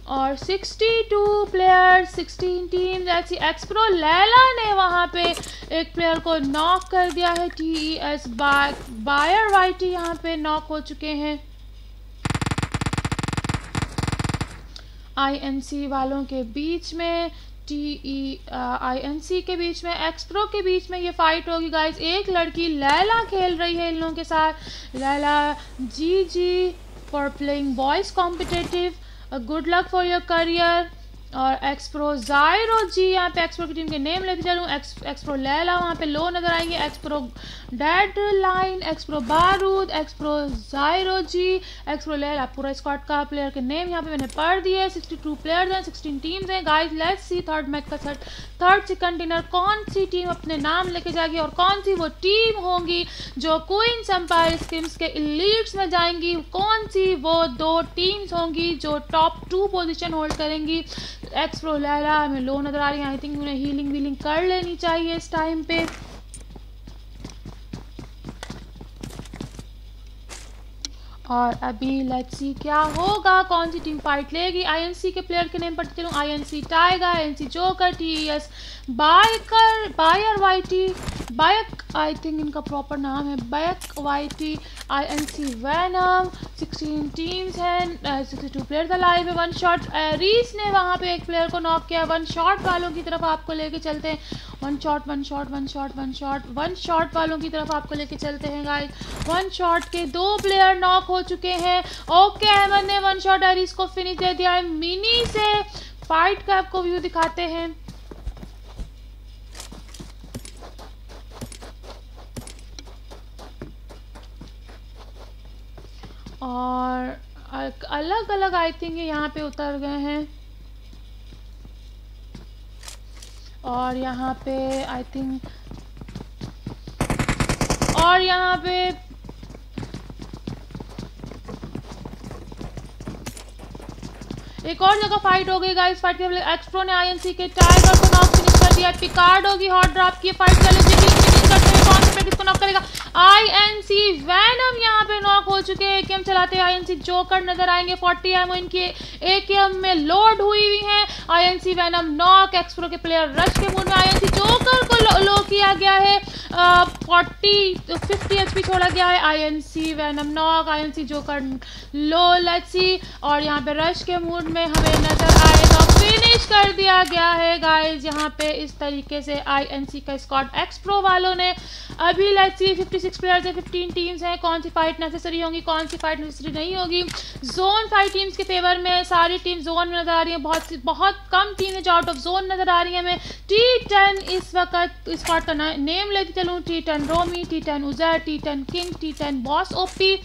और 62 प्लेयर्स 16 टीम ऐसी एक्सप्रो लैला ने वहाँ पे एक प्लेयर को नॉक कर दिया है। टी ई एस बायर वाइटी यहाँ पे नॉक हो चुके हैं। आईएनसी वालों के बीच में टी आई एन सी के बीच में एक्सप्रो के बीच में ये फाइट होगी गाइस एक लड़की लैला खेल रही है इन लोगों के साथ। Laila G G for playing boys competitive good luck for your career और एक्सप्रो जायरो जी, यहाँ पे एक्सप्रो की टीम के नेम लेके चलूँ। एक्स एक्सप्रो लैला वहाँ पे लो नज़र आएँगे। एक्सप्रो डेड लाइन एक्सप्रो बारूद Xpro Zyro ji Xpro Laila पूरा स्क्वाड का प्लेयर के नेम यहाँ पे मैंने पढ़ दिए। सिक्सटी टू प्लेयर्स हैं सिक्सटीन टीम्स हैं। Guys let's see third match का थर्ड थर्ड चिकन डिनर कौन सी टीम अपने नाम लेके जाएगी और कौन सी वो टीम होंगी जो क्वींस एम्पायर स्किम्स के लीड्स में जाएँगी? कौन सी वो दो टीम्स होंगी जो टॉप टू पोजिशन होल्ड करेंगी? एक्सप्रो लैला हमें लो नज़र आ रही है। आई थिंक उन्हें हीलिंग वीलिंग कर लेनी चाहिए इस टाइम पे। और अभी लेट्स सी क्या होगा, कौन सी टीम फाइट लेगी? आईएनसी के प्लेयर के नेम पर चलूँ। INC tiger INC joker TS biker buyer YT bike I think इनका प्रॉपर नाम है back Y T I N C venom sixteen teams हैं सिक्सटी टू प्लेयर्स अलाइव है वन शॉट रीस ने वहाँ पे एक प्लेयर को नॉक किया वन शॉट वालों की तरफ़ आपको लेके चलते हैं one shot one shot one shot one shot one shot वालों की तरफ़ आपको लेके चलते हैं गाइस वन शॉट के दो प्लेयर नॉक हो चुके हैं ओके अहमद ने वन शॉट एरिस को फिनिश दे दिया है मिनी से फाइट का आपको व्यू दिखाते हैं. और अलग अलग आई थिंक यहाँ पे उतर गए हैं। और यहाँ पे आई थिंक और यहाँ पे, एक और जगह फाइट हो गई गाइस फाइट के एक्सप्रो ने आईएनसी के टाइगर को नॉक फिनिश कर दिया। पिकार्ड होगी हॉट ड्रॉप की फाइट चले फिनिश करते हैं, कौन से किसको नॉक करेगा? आईएनसी वैनम यहाँ पे नॉक हो चुके हैं। एकेएम चलाते हुए आईएनसी जोकर नज़र आएँगे। 40 एमओ इनके एकेएम में लोड हुई हुई है। आईएनसी वैनम नॉक एक्सप्रो के प्लेयर रश के मूड में आईएनसी जोकर को लो, लो किया गया है। फोर्टी फिफ्टी एच छोड़ा गया है। INC venom knock INC joker लो लची और यहाँ पे रश के मूड में हमें नज़र आएगा फिनिश कर दिया गया है। गाइस यहाँ पे इस तरीके से आईएनसी का स्कॉट एक्सप्रो वालों ने अभी लेट्स सी 56 प्लेयर्स हैं 15 टीम्स हैं, कौन सी फाइट नेसेसरी होंगी, कौन सी फाइट नेसेसरी नहीं होगी। जोन फाइव टीम्स के फेवर में सारी टीम जोन में नज़र आ रही है। बहुत सी बहुत कम टीमें जो आउट ऑफ़ जोन नज़र आ रही है। मैं टी टेन इस वक्त इस स्कॉट का नेम लेके चलूँ। T ten Romi T ten Uzair T ten king T ten boss OP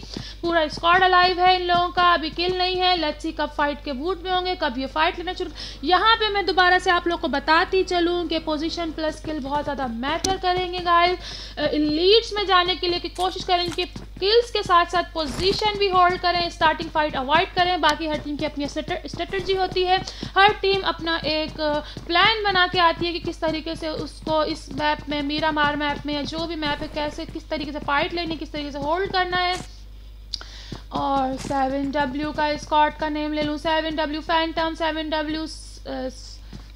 पूरा स्कॉड अलाइव है इन लोगों का। अभी किल नहीं है। लेट्स सी कब फाइट के बूट में होंगे, कब ये फाइट लेना शुरू यहाँ पे मैं दोबारा से आप लोग को बताती चलूँ कि पोजीशन प्लस किल बहुत ज़्यादा मैटर करेंगे गाइस लीड्स में जाने के लिए कि कोशिश करेंगे कि किल्स के साथ साथ पोजीशन भी होल्ड करें स्टार्टिंग फाइट अवॉइड करें, बाकी हर टीम की अपनी स्ट्रेटजी होती है। हर टीम अपना एक प्लान बना के आती है कि किस तरीके से उसको इस मैप में, मीरा मार मैप में या जो भी मैप है, कैसे, किस तरीके से फाइट लेनी, किस तरीके से होल्ड करना है। और सेवन डब्ल्यू का स्कॉट का नेम ले लूँ। Seven W phantom seven W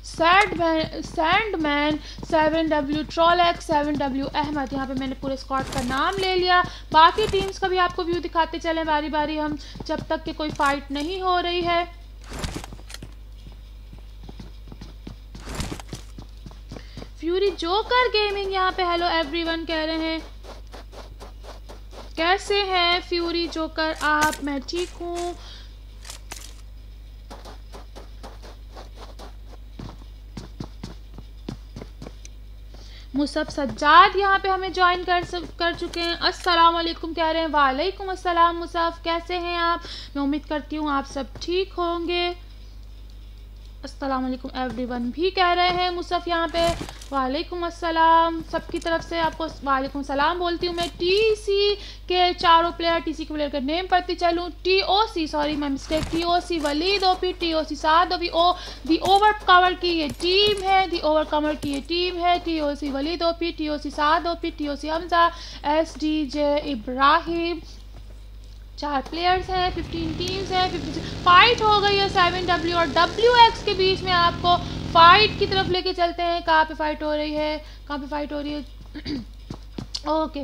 sand man seven W Trolex seven W Ahmad यहाँ पे मैंने पूरे स्कॉट का नाम ले लिया। बाकी टीम्स का भी आपको व्यू दिखाते चलें बारी बारी हम, जब तक कि कोई फाइट नहीं हो रही है। फ्यूरी जोकर गेमिंग यहाँ पे हेलो एवरीवन कह रहे हैं। कैसे हैं फ्यूरी जोकर आप, मैं ठीक हूँ। मुसब सज्जाद यहाँ पे हमें ज्वाइन कर कर चुके हैं। अस्सलाम वालेकुम, कह रहे हैं, वालेकुम अस्सलाम मुसफ कैसे हैं आप? मैं उम्मीद करती हूँ आप सब ठीक होंगे। अस्सलाम वालेकुम एवरीवन भी कह रहे हैं मुसफ़ यहाँ पे। वालेकुम अस्सलाम। सबकी तरफ़ से आपको वालेकुम सलाम बोलती हूँ मैं। टीसी के चारों प्लेयर टीसी के प्लेयर का नेम पढ़ती चलूँ। टी ओ सी सॉरी मैं mistake T O C Waleed OP T O C Saad OP O the over cover की ये टीम है दी ओवर कवर की ये टीम है। T O C Waleed OP T O C Saad OP T O C Hamza S D J Ibrahim चार प्लेयर्स हैं फिफ्टीन टीम्स हैं फिफ्टी फाइट हो गई है सेवन डब्ल्यू और डब्ल्यू एक्स के बीच में आपको फाइट की तरफ़ लेके चलते हैं। कहाँ पे फाइट हो रही है? कहाँ पे फाइट हो रही है? ओके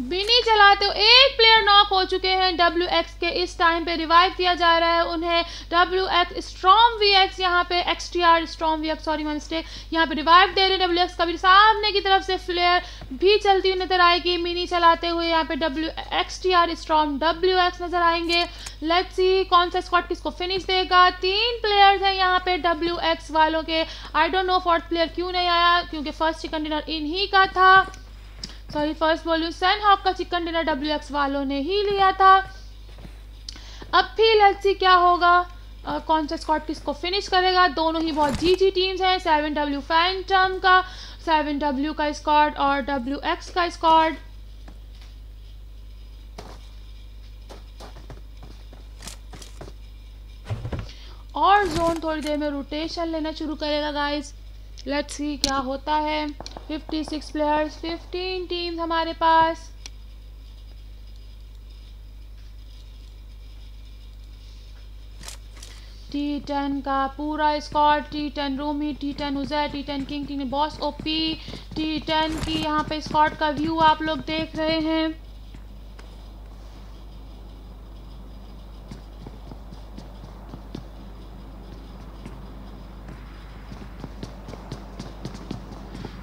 बिनी चलाते हो, एक प्लेयर नॉक हो चुके हैं डब्ल्यू एक्स के। इस टाइम पे रिवाइव किया जा रहा है उन्हें। W X storm V X यहाँ पे X T R storm V X sorry मैं मिस्टेक यहाँ पे रिवाइव दे रहे हैं डब्ल्यू एक्स कभी सामने की तरफ़ से प्लेयर भी चलती हुई नज़र आएगी। मिनी चलाते हुए यहाँ पे W X T R storm W X नज़र आएँगे। लेट्स सी कौन सा स्क्वाड किसको फिनिश देगा। तीन प्लेयर्स हैं यहाँ पे डब्ल्यू एक्स वालों के। I don't know fourth player क्यों नहीं आया, क्योंकि फ़र्स्ट चिकन डिनर इन ही का था। सॉरी फ़र्स्ट बोलूँ सैन हॉक का चिकन डिनर डब्ल्यू एक्स वालों ने ही लिया था। अब भी लेट्स क्या होगा? कौन सा स्कॉट किसको फिनिश करेगा? दोनों ही बहुत जी जी टीम्स हैं। सेवन डब्ल्यू फैंटम का सेवन डब्ल्यू का स्कॉट और डब्ल्यू एक्स का स्कॉट और जोन थोड़ी देर में रोटेशन लेना शुरू करेगा गाइस लेट्स सी क्या होता है। 56 प्लेयर्स 15 टीम्स हमारे पास। टी टेन का पूरा squad T ten Romi T ten Uzair T ten king T boss OP T ten की यहाँ पे स्कॉट का व्यू आप लोग देख रहे हैं।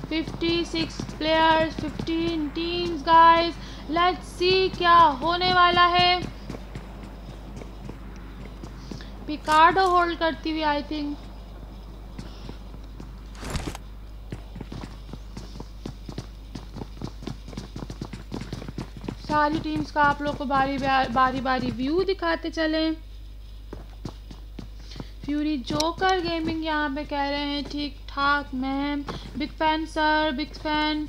Fifty six players fifteen teams guys let's see क्या होने वाला है। पिकार्डो होल्ड करती हुई आई थिंक सारी टीम्स का आप लोग को बारी बारी बारी व्यू दिखाते चलें। फ्यूरी जोकर गेमिंग यहाँ पे कह रहे हैं, ठीक ठाक ma'am. Big fan, sir, big fan.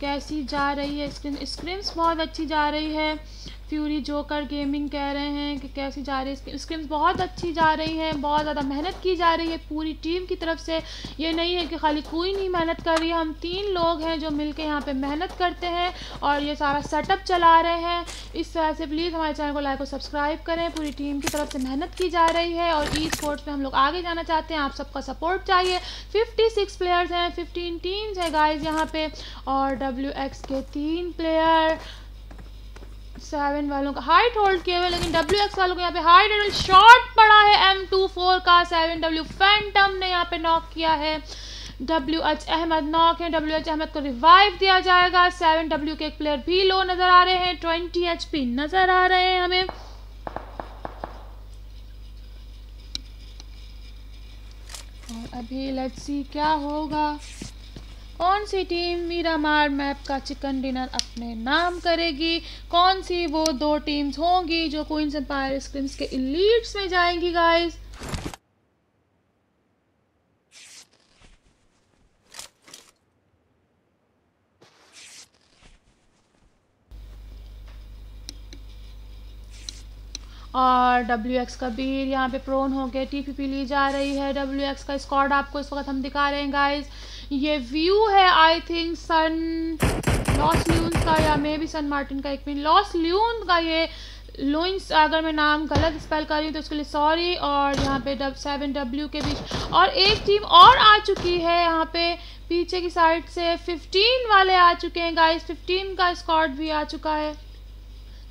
कैसी जा रही है? स्क्रीन स्क्रीन बहुत अच्छी जा रही है। फ्यूरी जोकर गेमिंग कह रहे हैं कि कैसी जा रही है स्क्रीम्स बहुत अच्छी जा रही है, बहुत ज़्यादा मेहनत की जा रही है पूरी टीम की तरफ़ से। ये नहीं है कि खाली कोई नहीं मेहनत कर रही है, हम तीन लोग हैं जो मिलके यहाँ पे मेहनत करते हैं और ये सारा सेटअप चला रहे हैं। इस तरह से प्लीज़ हमारे चैनल को लाइक और सब्सक्राइब करें, पूरी टीम की तरफ़ से मेहनत की जा रही है और ई स्पोर्ट्स में हम लोग आगे जाना चाहते हैं, आप सबका सपोर्ट चाहिए। फिफ्टी सिक्स प्लेयर्स हैं फिफ्टीन टीम्स हैं गाइज़ यहाँ पे और डब्ल्यू एक्स के तीन प्लेयर सेवन वालों का हाइट होल्ड किया हुआ लेकिन डब्ल्यू एक्स वालों को यहाँ पे हाइट एंड शॉर्ट पड़ा है। एम टू फोर का सेवन डब्ल्यू फैंटम ने यहाँ पे नॉक किया है। डब्ल्यू एच अहमद नॉक है। डब्ल्यू एच अहमद को रिवाइव दिया जाएगा। सेवन डब्ल्यू के एक प्लेयर भी लो नज़र आ रहे हैं। ट्वेंटी एच पी नज़र आ रहे हैं हमें। और अभी लेट्स सी क्या होगा। कौन सी टीम मीरामार मैप का चिकन डिनर अपने नाम करेगी? कौन सी वो दो टीम्स होंगी जो क्वींस एम्पायर स्क्रीम्स के इलीट्स में जाएँगी गाइस और डब्ल्यू एक्स कबीर यहाँ पे प्रोन हो गए टी पी पी ली जा रही है। डब्ल्यू एक्स का स्कॉड आपको इस वक्त हम दिखा रहे हैं गाइस ये व्यू है आई थिंक सन लॉस ल्यून का या मे बी सन मार्टिन का, एक मिनट। लॉस ल्यून का ये लुइंस अगर मैं नाम गलत स्पेल कर रही हूँ तो उसके लिए सॉरी और यहाँ पे डब सेवन डब्ल्यू के बीच। और एक टीम और आ चुकी है, यहाँ पे पीछे की साइड से फिफ्टीन वाले आ चुके हैं गाइस फिफ्टीन का स्कॉट भी आ चुका है।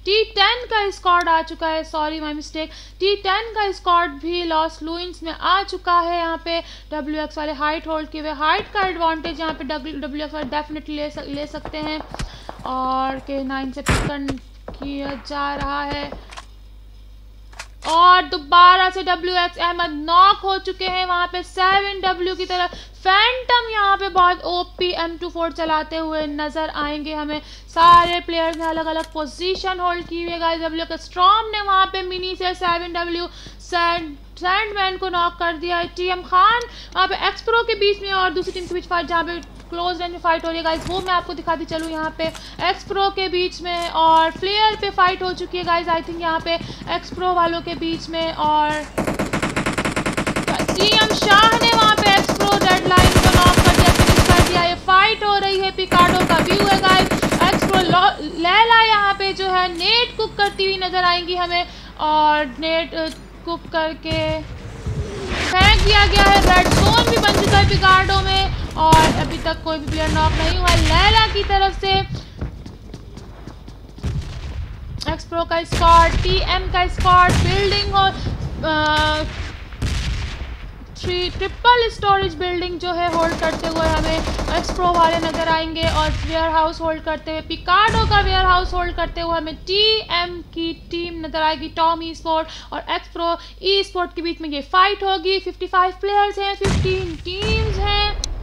टी टेन का स्कॉड आ चुका है sorry my mistake T ten का स्कॉड भी लॉस लुइंस में आ चुका है यहाँ पे डब्ल्यू एक्स वाले हाइट होल्ड किए हुए हाइट का एडवांटेज यहाँ पे डब्ल्यू एक्स वाले डेफिनेटली ले, सक, ले सकते हैं. और के नाइन से पिकन किया जा रहा है. और दोबारा से डब्ल्यू एक्स अहमद नॉक हो चुके हैं वहाँ पे सेवन डब्ल्यू की तरफ़ फैंटम यहाँ पे बहुत O P M two four चलाते हुए नज़र आएँगे हमें। सारे प्लेयर्स ने अलग अलग पोजीशन होल्ड की हुई है गाइस डब्ल्यू स्ट्रॉम ने वहाँ पे मिनी से सेवन डब्ल्यू सैंड सैंडमैन को नॉक कर दिया है। टी एम खान वहाँ पे एक्सप्रो के बीच में और दूसरी टीम के बीच फाइट जहाँ पे क्लोज रेंज में फाइट हो रही है गाइज़ वो मैं आपको दिखाती चलूँ यहाँ पे। एक्सप्रो के बीच में और फ्लेयर पे फाइट हो चुकी है गाइज़ आई थिंक यहाँ पे एक्सप्रो वालों के बीच में और टीएम शाह ने वहाँ पे एक्स प्रो डेडलाइन को नॉक कर कर दिया ये फाइट हो रही है पिकाडो का व्यू है गाइस एक्स प्रो लैला यहाँ पे जो है नेट कुक करती हुई नज़र आएँगी हमें, और नेट कुक करके फेंक दिया गया है रेड जोन भी बन चुका है पिकार्डो में, और अभी तक कोई भी प्लेयर नॉक नहीं हुआ लैला की तरफ़ से एक्सप्रो का स्कॉट टीएम का स्कॉट बिल्डिंग और थ्री ट्रिपल स्टोरेज बिल्डिंग जो है होल्ड करते हुए हमें एक्सप्रो वाले नज़र आएँगे और वेयर हाउस होल्ड करते हुए पिकार्डो का वेयर हाउस होल्ड करते हुए हमें टी एम की टीम नज़र आएगी टॉम ई स्पोर्ट और एक्सप्रो ई स्पोर्ट के बीच में ये फाइट होगी। 55 प्लेयर्स हैं 15 टीम्स हैं।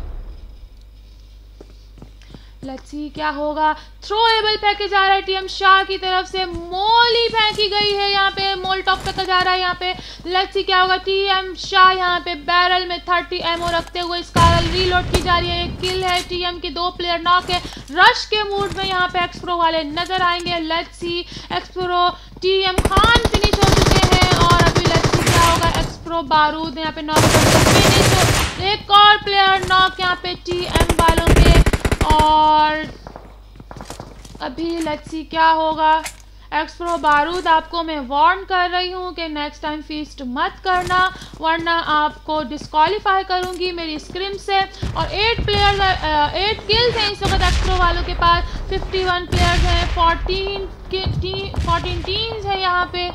लेट्स सी क्या होगा। थ्रोएबल फेंके जा रहा है टीएम शाह की तरफ़ से। मोली फेंकी गई है यहाँ पे। मोल टॉप फेंका जा रहा है यहाँ पे। लेट्स सी क्या होगा। टीएम शाह यहाँ पे बैरल में थर्टी एमओ रखते हुए स्कारल रीलोड की जा रही है। एक किल है टीएम के दो प्लेयर नॉक है। रश के मूड में यहाँ पे एक्सप्रो वाले नज़र आएँगे। Let's see Xpro TM Khan finish हो चुके हैं। और अभी लेट्स सी क्या होगा। एक्सप्रो बारूद यहाँ पे नॉक फिनिश एक और प्लेयर नॉक यहाँ पे टीएम वालों के और अभी लेट्स सी क्या होगा। एक्सप्रो बारूद आपको मैं वार्न कर रही हूँ कि नेक्स्ट टाइम फीस्ट मत करना, वरना आपको डिस्कालीफाई करूँगी मेरी स्क्रीम से। और एट प्लेयर एट किल्स हैं इस वक्त एक्सप्रो वालों के पास। फिफ्टी वन प्लेयर्स हैं फोर्टीन फोर्टीन टीम्स हैं यहाँ पे।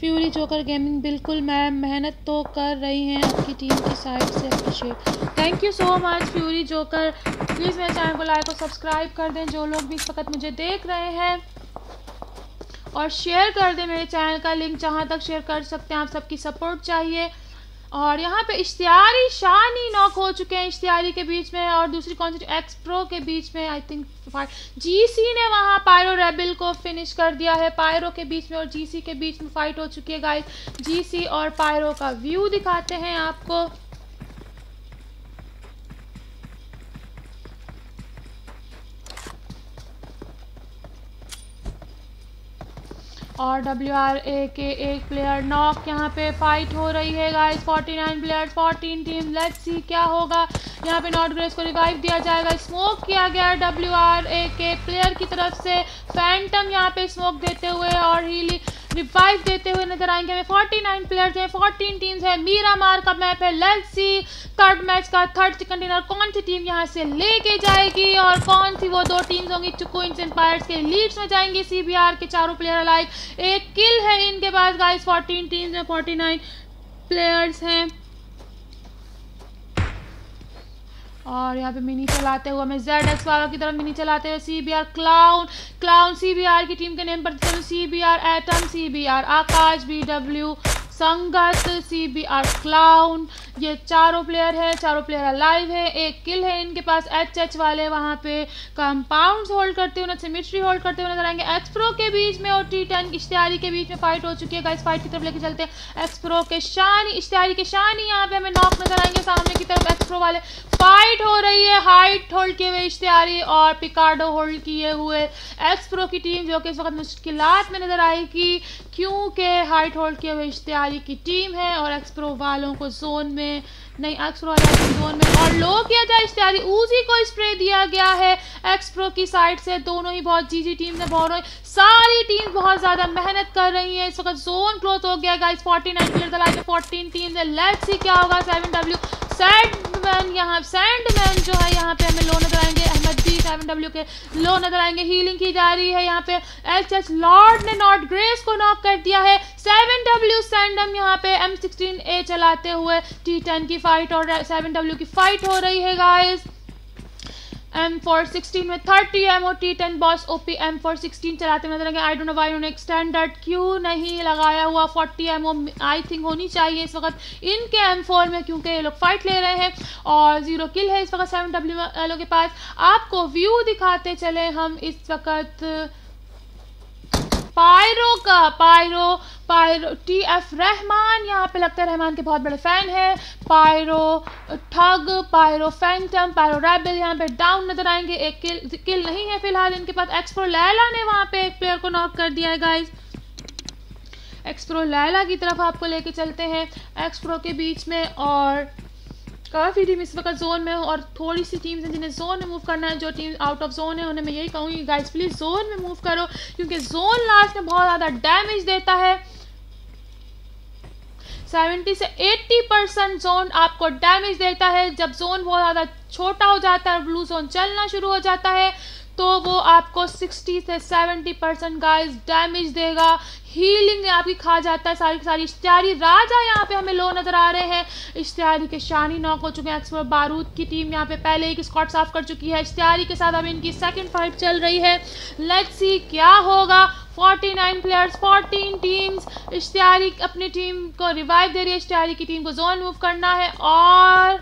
फ्यूरी जोकर गेमिंग, बिल्कुल मैम, मेहनत तो कर रही हैं आपकी टीम की साइड से appreciate thank you so much fury joker. Please मेरे चैनल को लाइक और सब्सक्राइब कर दें, जो लोग भी इस वक्त मुझे देख रहे हैं। और शेयर कर दें मेरे चैनल का लिंक जहाँ तक शेयर कर सकते हैं, आप सबकी सपोर्ट चाहिए। और यहाँ पे इश्तियारी शानी नॉक हो चुके हैं इश्तियारी के बीच में और दूसरी कौन सी एक्स प्रो के बीच में आई थिंक जीसी ने वहाँ पायरो रेबिल को फिनिश कर दिया है। पायरो के बीच में और जीसी के बीच में फाइट हो चुकी है गाइस जीसी और पायरो का व्यू दिखाते हैं आपको। और डब्ल्यू आर ए के एक प्लेयर नॉक यहाँ पे फाइट हो रही है guys 49 players 14 team let's see क्या होगा. यहाँ पे नॉट ग्रेस को रिवाइव दिया जाएगा. स्मोक किया गया डब्ल्यू आर ए के प्लेयर की तरफ़ से. फैंटम यहाँ पे स्मोक देते हुए और हीली रिवाइव देते हुए नज़र आएँगे। हमें 49 प्लेयर्स हैं 14 टीम्स हैं। मीरा मार का मैप है लेट्स सी थर्ड मैच का थर्ड चिकन डिनर कौन सी टीम यहाँ से लेके जाएगी और कौन सी वो दो टीम्स होंगी चुकुइंस एम्पायर्स के लीड्स में जाएँगी? सीबीआर के चारों प्लेयर अलाइक एक किल है इनके पास गाइस 14 टीम्स में 49 प्लेयर्स हैं। और यहाँ पे मिनी चलाते हुए हमें जेड एक्स वालों की तरफ़ मिनी चलाते हुए C B R clown clown C B R की टीम के नेम पर C B R atom C B R Akash B W Sangat C B are clown ये चारों प्लेयर है, चारों प्लेयर अलाइव है, एक किल है इनके पास एच एच वाले वहाँ पे कंपाउंड होल्ड करते हुए सिमिट्री होल्ड करते हुए नज़र आएँगे। एक्स प्रो के बीच में और टी टेन इश्तियारी के बीच में फाइट हो चुकी है गाइस फाइट की तरफ़ लेके चलते हैं। एक्स प्रो के शान इश्तियारी के शान यहाँ पे हमें नॉक नज़र आएँगे सामने की तरफ़। एक्स प्रो वाले फाइट हो रही है हाइट होल्ड किए हुए इश्तियारी और पिकार्डो होल्ड किए हुए। एक्स प्रो की टीम जो कि इस वक्त मुश्किल में नज़र आएगी, क्योंकि हाइट होल्ड किए हुए इश्तियारी की टीम है और एक्स प्रो वालों को जोन में में नहीं एक्सप्रो जोन में और लो किया जाए इश्तारी ऊजी को स्प्रे दिया गया है। एक्सप्रो की साइड से दोनों ही बहुत जी जी टीम ने बहुत सारी टीम बहुत ज़्यादा मेहनत कर रही है। इस वक्त जोन क्लोज हो गया गाइस 49 प्लेयर दला के 14 टीम है। लेट्स सी क्या होगा। 7 डब्ल्यू सैंडमैन यहाँ सैंडमैन जो है, यहाँ पे हमें लो नज़र आएँगे। अहमद जी सेवन डब्ल्यू के लो नज़र आएँगे। हीलिंग की जा रही है यहाँ पे। एच एच लॉर्ड ने नॉट ग्रेस को नॉक कर दिया है। सेवन डब्ल्यू सैंडम यहाँ पे एम सिक्सटीन ए चलाते हुए टी टेन की फाइट और सेवन डब्ल्यू की फाइट हो रही है गाइस एम फोर सिक्सटीन में thirty M O T ten boss O P M four sixteen चलाते नज़र आएँगे। आई डोंट नो वाई उन्होंने स्टैंडर्ड क्यों नहीं लगाया हुआ forty M O I think होनी चाहिए इस वक्त इनके एम फोर में, क्योंकि ये लोग फाइट ले रहे हैं और ज़ीरो किल है इस वक्त सेवन डब्ल्यू वालों के पास। आपको व्यू दिखाते चले हम इस वक्त पायरो का, Pyro Pyro T F Rahman, यहाँ पे लगता है रहमान के बहुत बड़े फ़ैन है। पायरो, ठग, पायरो फैंटम, पायरो रैबिल, यहाँ पे डाउन नज़र आएँगे। एक किल किल नहीं है फ़िलहाल इनके पास। एक्सप्रो लैला ने वहाँ पे एक प्लेयर को नॉक कर दिया है गाइज़ एक्सप्रो लैला की तरफ़ आपको लेके चलते हैं। एक्सप्रो के बीच में और काफ़ी टीम इस वक्त जोन में हो और थोड़ी सी टीम्स हैं जिन्हें जोन में मूव करना है, जो टीम आउट ऑफ़ जोन है, उन्हें मैं यही कहूँगी गाइस प्लीज़ जोन में मूव करो, क्योंकि जोन लास्ट में बहुत ज़्यादा डैमेज देता है। 70 से 80 परसेंट जोन आपको डैमेज देता है। जब जोन बहुत ज़्यादा छोटा हो जाता है ब्लू जोन चलना शुरू हो जाता है तो वो आपको 60 से 70 परसेंट गाइस डैमेज देगा। हीलिंग आपकी खा जाता है सारी सारी। इश्तियारी राजा यहाँ पे हमें लो नज़र आ रहे हैं। इश्तियारी के शानी नॉक हो चुके हैं। एक्सपर्ट बारूद की टीम यहाँ पे पहले एक स्कॉट साफ़ कर चुकी है। इश्तियारी के साथ अभी इनकी सेकंड फाइट चल रही है। लेट्स सी क्या होगा। 49 प्लेयर्स 14 टीम्स इश्तियारी अपनी टीम को रिवाइव दे रही है। इश्तियारी की टीम को जोन मूव करना है और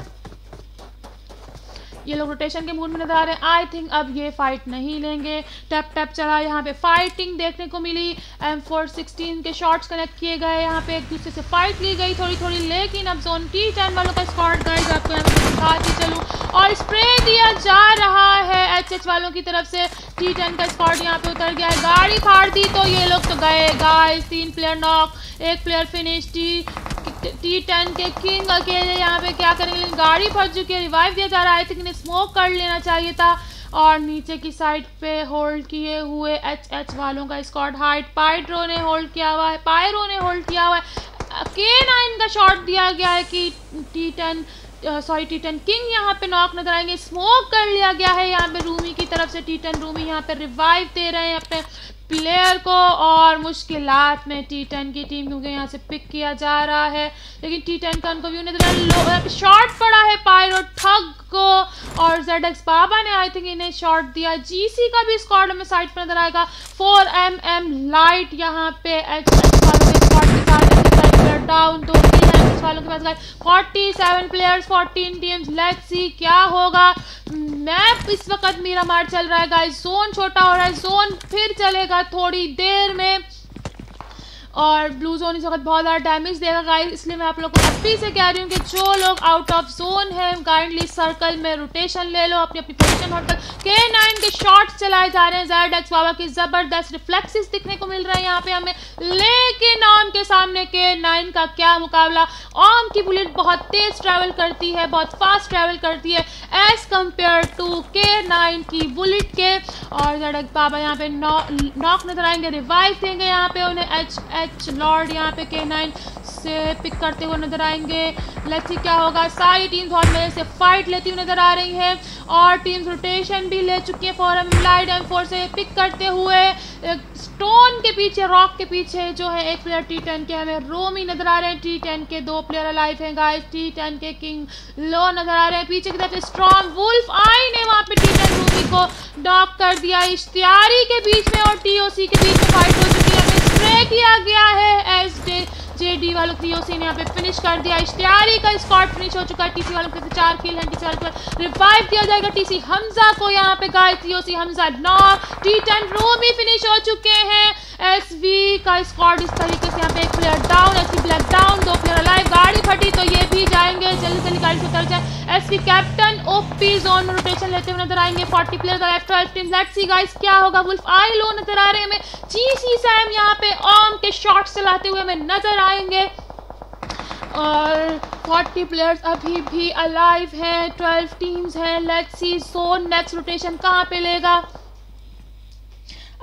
ये लोग रोटेशन के मूड में नज़र आ रहे हैं। आई थिंक अब ये फाइट नहीं लेंगे। टैप टैप चला यहाँ पे। फाइटिंग देखने को मिली। एम फोर सिक्सटीन के शॉट्स कनेक्ट किए गए यहाँ पे। एक दूसरे से फाइट ली गई थोड़ी थोड़ी लेकिन अब जोन टी टेन वालों का स्कॉट गए जो आपको यहाँ पे दिखाती चलूँ। और स्प्रे दिया जा रहा है एच एच वालों की तरफ़ से। टी टेन का स्कॉट यहाँ पे उतर गया है। गाड़ी फाड़ दी तो ये लोग तो गए। गाइस तीन प्लेयर नॉक एक player finish T T ten के किंग अकेले यहाँ पे क्या करेंगे? गाड़ी फंस चुकी है। रिवाइव दिया जा रहा है। लेकिन स्मोक कर लेना चाहिए था और नीचे की साइड पे होल्ड किए हुए एच एच वालों का स्कॉट हाइट पाइड्रो ने होल्ड किया हुआ है पायरो ने होल्ड किया हुआ है। के नाइन का शॉट दिया गया है कि T ten sorry T ten king यहाँ पे नॉक नज़र आएँगे। स्मोक कर लिया गया है यहाँ पे रूमी की तरफ़ से। टी टेन रूमी यहाँ पे रिवाइव दे रहे हैं अपने प्लेयर को और मुश्किल में टी टेन की टीम क्योंकि यहाँ से पिक किया जा रहा है। लेकिन टी टेन का उनको व्यू नहीं शॉर्ट पड़ा है पायरो ठग को। और जेड एक्स बाबा ने आई थिंक इन्हें शॉर्ट दिया। जीसी का भी स्क्वाड में साइड पर नज़र आएगा। फोर एम एम लाइट यहाँ पे एच एक्स बाबा डाउन दो वालों के पास गए forty seven players fourteen teams let's see क्या होगा। मैप इस वक्त मेरा मार चल रहा है गाइस जोन छोटा हो रहा है जोन फिर चलेगा थोड़ी देर में। और ब्लू जोन इस वक्त बहुत ज़्यादा डैमेज देगा गाइस इसलिए मैं आप लोग को अभी से कह रही हूँ कि जो लोग आउट ऑफ़ जोन है काइंडली सर्कल में रोटेशन ले लो अपनी अपनी पोजिशन होटल के नाइन के शॉट्स चलाए जा रहे हैं जेड एक्स बाबा की ज़बरदस्त रिफ्लेक्सिस दिखने को मिल रहे हैं यहाँ पे हमें। लेकिन आम के सामने के नाइन का क्या मुकाबला? आम की बुलेट बहुत तेज़ ट्रैवल करती है, बहुत फास्ट ट्रैवल करती है as compare to K nine की बुलेट के। और जेड एक्स बाबा यहाँ पे नॉक नज़र आएँगे रिवाइव देंगे यहाँ पे उन्हें एच एच लॉर्ड यहाँ पे के नाइन से पिक करते हुए नज़र आएँगे। लेट्स सी क्या होगा। सारी टीम्स बहुत मज़े से फाइट लेती हुई नज़र आ रही हैं और टीम्स रोटेशन भी ले चुकी है फॉर लाइट एम फोर से पिक करते हुए। स्टोन के पीछे रॉक के पीछे जो है एक प्लेयर टी टेन के हमें रोमी नज़र आ रहे हैं। टी टेन के दो प्लेयर अलाइव हैं गाइस टी टेन के किंग लो नज़र आ रहे हैं। पीछे की तरफ़ स्ट्रॉन्ग वुल्फ आई ने वहाँ पे टी टेन रोमी को डॉक कर दिया। इश्तियारी के बीच में और टीओसी के बीच में फाइट हो चुकी स्प्रे किया गया है एस डे जेडी वालों टीओसी ने यहाँ पे फिनिश कर दिया। इश्तियारी का स्कॉट फिनिश हो चुका है। टीसी वालों के चार किल हैं। टीसी वालों को रिवाइव दिया जाएगा। टीसी हमजा को यहाँ पे गाय टीओसी हमजा नौ टी टेन रोमी फिनिश हो चुके हैं। एस वी का स्कॉट इस तरीके से यहाँ पे एक player down S black down दो प्लेयर अलाइव गाड़ी फटी तो ये भी जाएँगे। जल्दी जल्दी गाड़ी से उतर जाए। एस कैप्टन ओपी जोन में रोटेशन लेते हुए नज़र आएँगे। 40 प्लेयर का left team let's see guys क्या होगा। वुल्फ आई लो नज़र आ रहे हैं। हमें जी सी सैम यहाँ पे ऑम के शॉट्स चलाते हुए हमें नज़र आएँगे और 40 प्लेयर्स अभी भी अलाइव हैं 12 टीम्स हैं। Let's see zone next rotation कहाँ पे लेगा?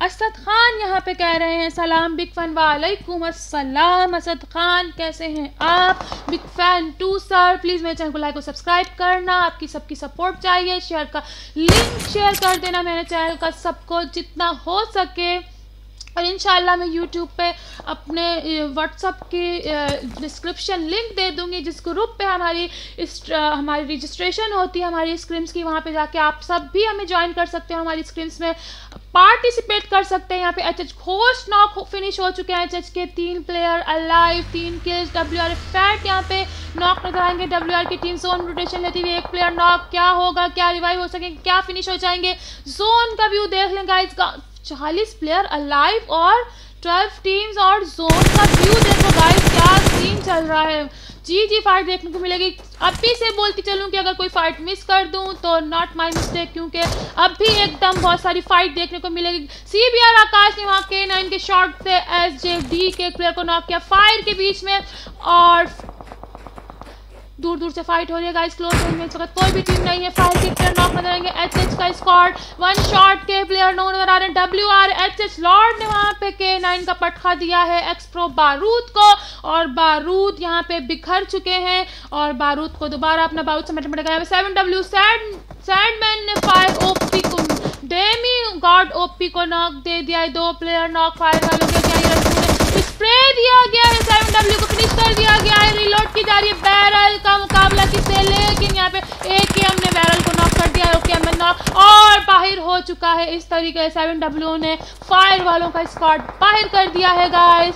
असद खान यहाँ पे कह रहे हैं, सलाम बिग फ़ैन वालेकुम अस्सलाम। असद खान, कैसे हैं आप? Big fan too sir please मेरे चैनल को लाइक और सब्सक्राइब करना। आपकी सबकी सपोर्ट चाहिए। शेयर का लिंक शेयर कर देना मेरे चैनल का, सबको जितना हो सके। और इन मैं यूट्यूब पे अपने व्हाट्सअप की डिस्क्रिप्शन लिंक दे दूँगी जिस ग्रुप पे हमारी इस हमारी रजिस्ट्रेशन होती है, हमारी स्क्रीम्स की, वहाँ पे जाके आप सब भी हमें ज्वाइन कर सकते हो हमारी स्क्रीम्स में पार्टिसिपेट कर सकते हैं। यहाँ पे H H Ghosh knock finish हो चुके हैं एच एच के तीन प्लेयर अलाइव तीन किल्स डब्ल्यू आर फैट यहाँ पे नॉक नज़र आएँगे डब्ल्यू आर की टीम जोन रोटेशन लेती हुई एक प्लेयर नॉक क्या होगा, क्या रिवाइव हो सकेंगे, क्या फिनिश हो जाएँगे जोन का व्यू देख लें गाइस चालीस प्लेयर अलाइव और ट्वेल्व टीम्स और जोन का व्यू देखो गाइस क्या सीन चल रहा है। जी जी फाइट देखने को मिलेगी। अभी से बोलती चलूँ कि अगर कोई फाइट मिस कर दूँ तो नॉट माई मिस्टेक क्योंकि अब भी एकदम बहुत सारी फाइट देखने को मिलेगी। सी बी आर आकाश ने वहाँ के नाइन के शॉट से एस जे डी के प्लेयर को नॉक किया फायर के बीच में और दूर दूर से फाइट हो रही है गाइस क्लोज रेंज में इस वक्त कोई भी टीम नहीं है. फायर के प्लेयर नॉक नज़र आएँगे एच एच का स्कॉट वन शॉट के प्लेयर नो नज़र आ रहे हैं. W R H H lord ने वहाँ पे के नाइन का पटखा दिया है एक्सप्रो बारूद को और बारूद यहाँ पे बिखर चुके हैं और बारूद को दोबारा अपना बारूद समेट में गया सेवन डब्ल्यू सैड सैडमैन ने फायर ओपी को डेमी गॉड ओपी को नॉक दे दिया है. दो प्लेयर नॉक फायर वालों के क्या स्प्रे दिया गया है सेवन डब्ल्यू को फिनिश कर दिया गया है रिलोड की जा रही है बैरल का मुकाबला किससे लेकिन यहाँ पे एक के हमने बैरल को नॉक कर दिया ओके हमने नॉक और बाहर हो चुका है। इस तरीके से सेवन डब्ल्यू ने फायर वालों का स्क्वाड बाहर कर दिया है guys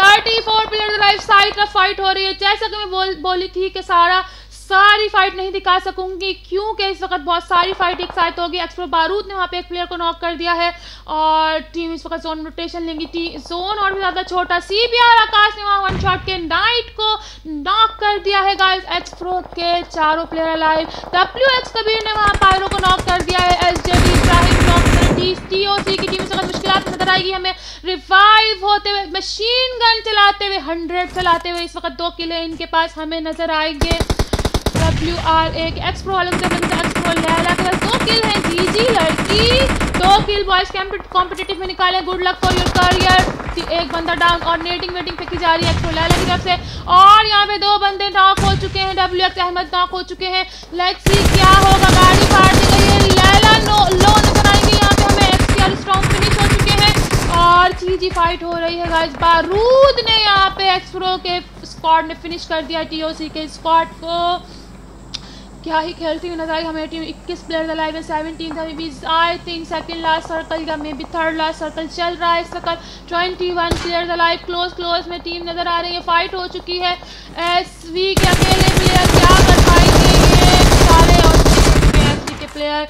thirty four player life side का फाइट हो रही है। जैसा कि मैं बोल, बोली थी कि सारा सारी फाइट नहीं दिखा सकूँगी। क्योंकि इस वक्त बहुत सारी फाइट एक साथ होगी। एक्सप्रो बारूद ने वहाँ पे एक प्लेयर को नॉक कर दिया है और टीम इस वक्त जोन रोटेशन लेंगी। जोन और भी ज़्यादा छोटा। सी बी आर आकाश ने वहाँ वन शॉट के नाइट को नॉक कर दिया है गाइस एक्सप्रो के चारों player live W X Kabir ने वहाँ पायरो को नॉक कर दिया है। S J D Ibrahim knock T O C की टीम वक्त मुश्किल नज़र आएगी। हमें रिवाइव होते हुए मशीन गन चलाते हुए हंड्रेड चलाते हुए इस वक्त दो किले इनके पास हमें नज़र आएँगे। डब्ल्यू आर एक वाले की तरफ़ एक्सप्रो के दो किल हैं जी जी लड़की, दो किल बॉयज़ कॉम्पिटेटिव में निकाले। Good luck for your career एक बंदा डाउन और नेटिंग वेटिंग फेंकी जा रही है एक्सप्रो लैला की तरफ़ से। और यहाँ पे दो बंदे नॉक हो चुके हैं। डब्ल्यू एक्स अहमद नॉक हो चुके हैं। लेट्स सी क्या होगा। गाड़ी फाड़ दी गई है। लैला नो लो नज़र आएँगे। यहाँ पे हमें एक्सपीआर स्ट्रॉन्ग फिनिश हो चुके हैं। और जी जी फाइट हो रही है गाइस बारूद ने यहाँ पे एक्सप्रो के स्क्वाड ने फिनिश कर दिया टीओसी के स्क्वाड को। क्या ही खेलती हुई नज़र आई हमारी टीम 21 प्लेयर लाइव है सेवनटीन था भी I think second last circle का maybe third last circle चल रहा है इस circle twenty one player live close close में टीम नज़र आ रही है। फाइट हो चुकी है। एस वी के अकेले प्लेयर क्या कर पाएँगे? सारे और एस वी के प्लेयर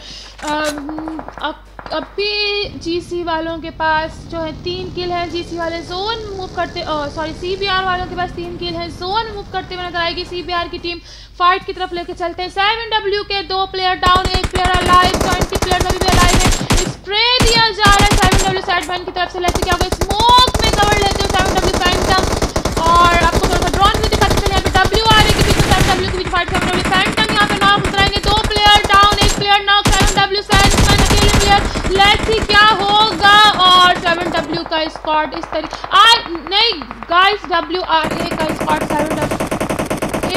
अब अभी जीसी वालों के पास जो है तीन किल हैं जीसी वाले जोन मूव करते सॉरी सीबीआर वालों के पास तीन किल हैं जोन मूव करते हुए नज़र आएगी सीबीआर की टीम फाइट की तरफ़ लेके चलते हैं। सेवन डब्ल्यू के दो प्लेयर डाउन एक player alive twenty player alive भी अलाइव है। स्प्रे दिया जा रहा है सेवन डब्ल्यू साइड की तरफ़ से। लेते क्या होगा। स्मोक में कवर लेते हो सेवन डब्ल्यू फैंटम और आपको थोड़ा सा ड्रोन भी दिखाते चले यहाँ पे डब्ल्यू आ रही है पीछे सेवन डब्ल्यू के बीच फाइट सेवन डब्ल्यू फैंटम यहाँ पे नॉक उतराएँगे। दो प्लेयर डाउन एक प्लेयर नॉक सेवन डब्ल्यू अकेले प्लेयर लेट्स सी क्या होगा। और सेवन डब्ल्यू का स्कॉट इस तरीके आ नहीं गाइस डब्ल्यू आर ए का स्कॉट सेवन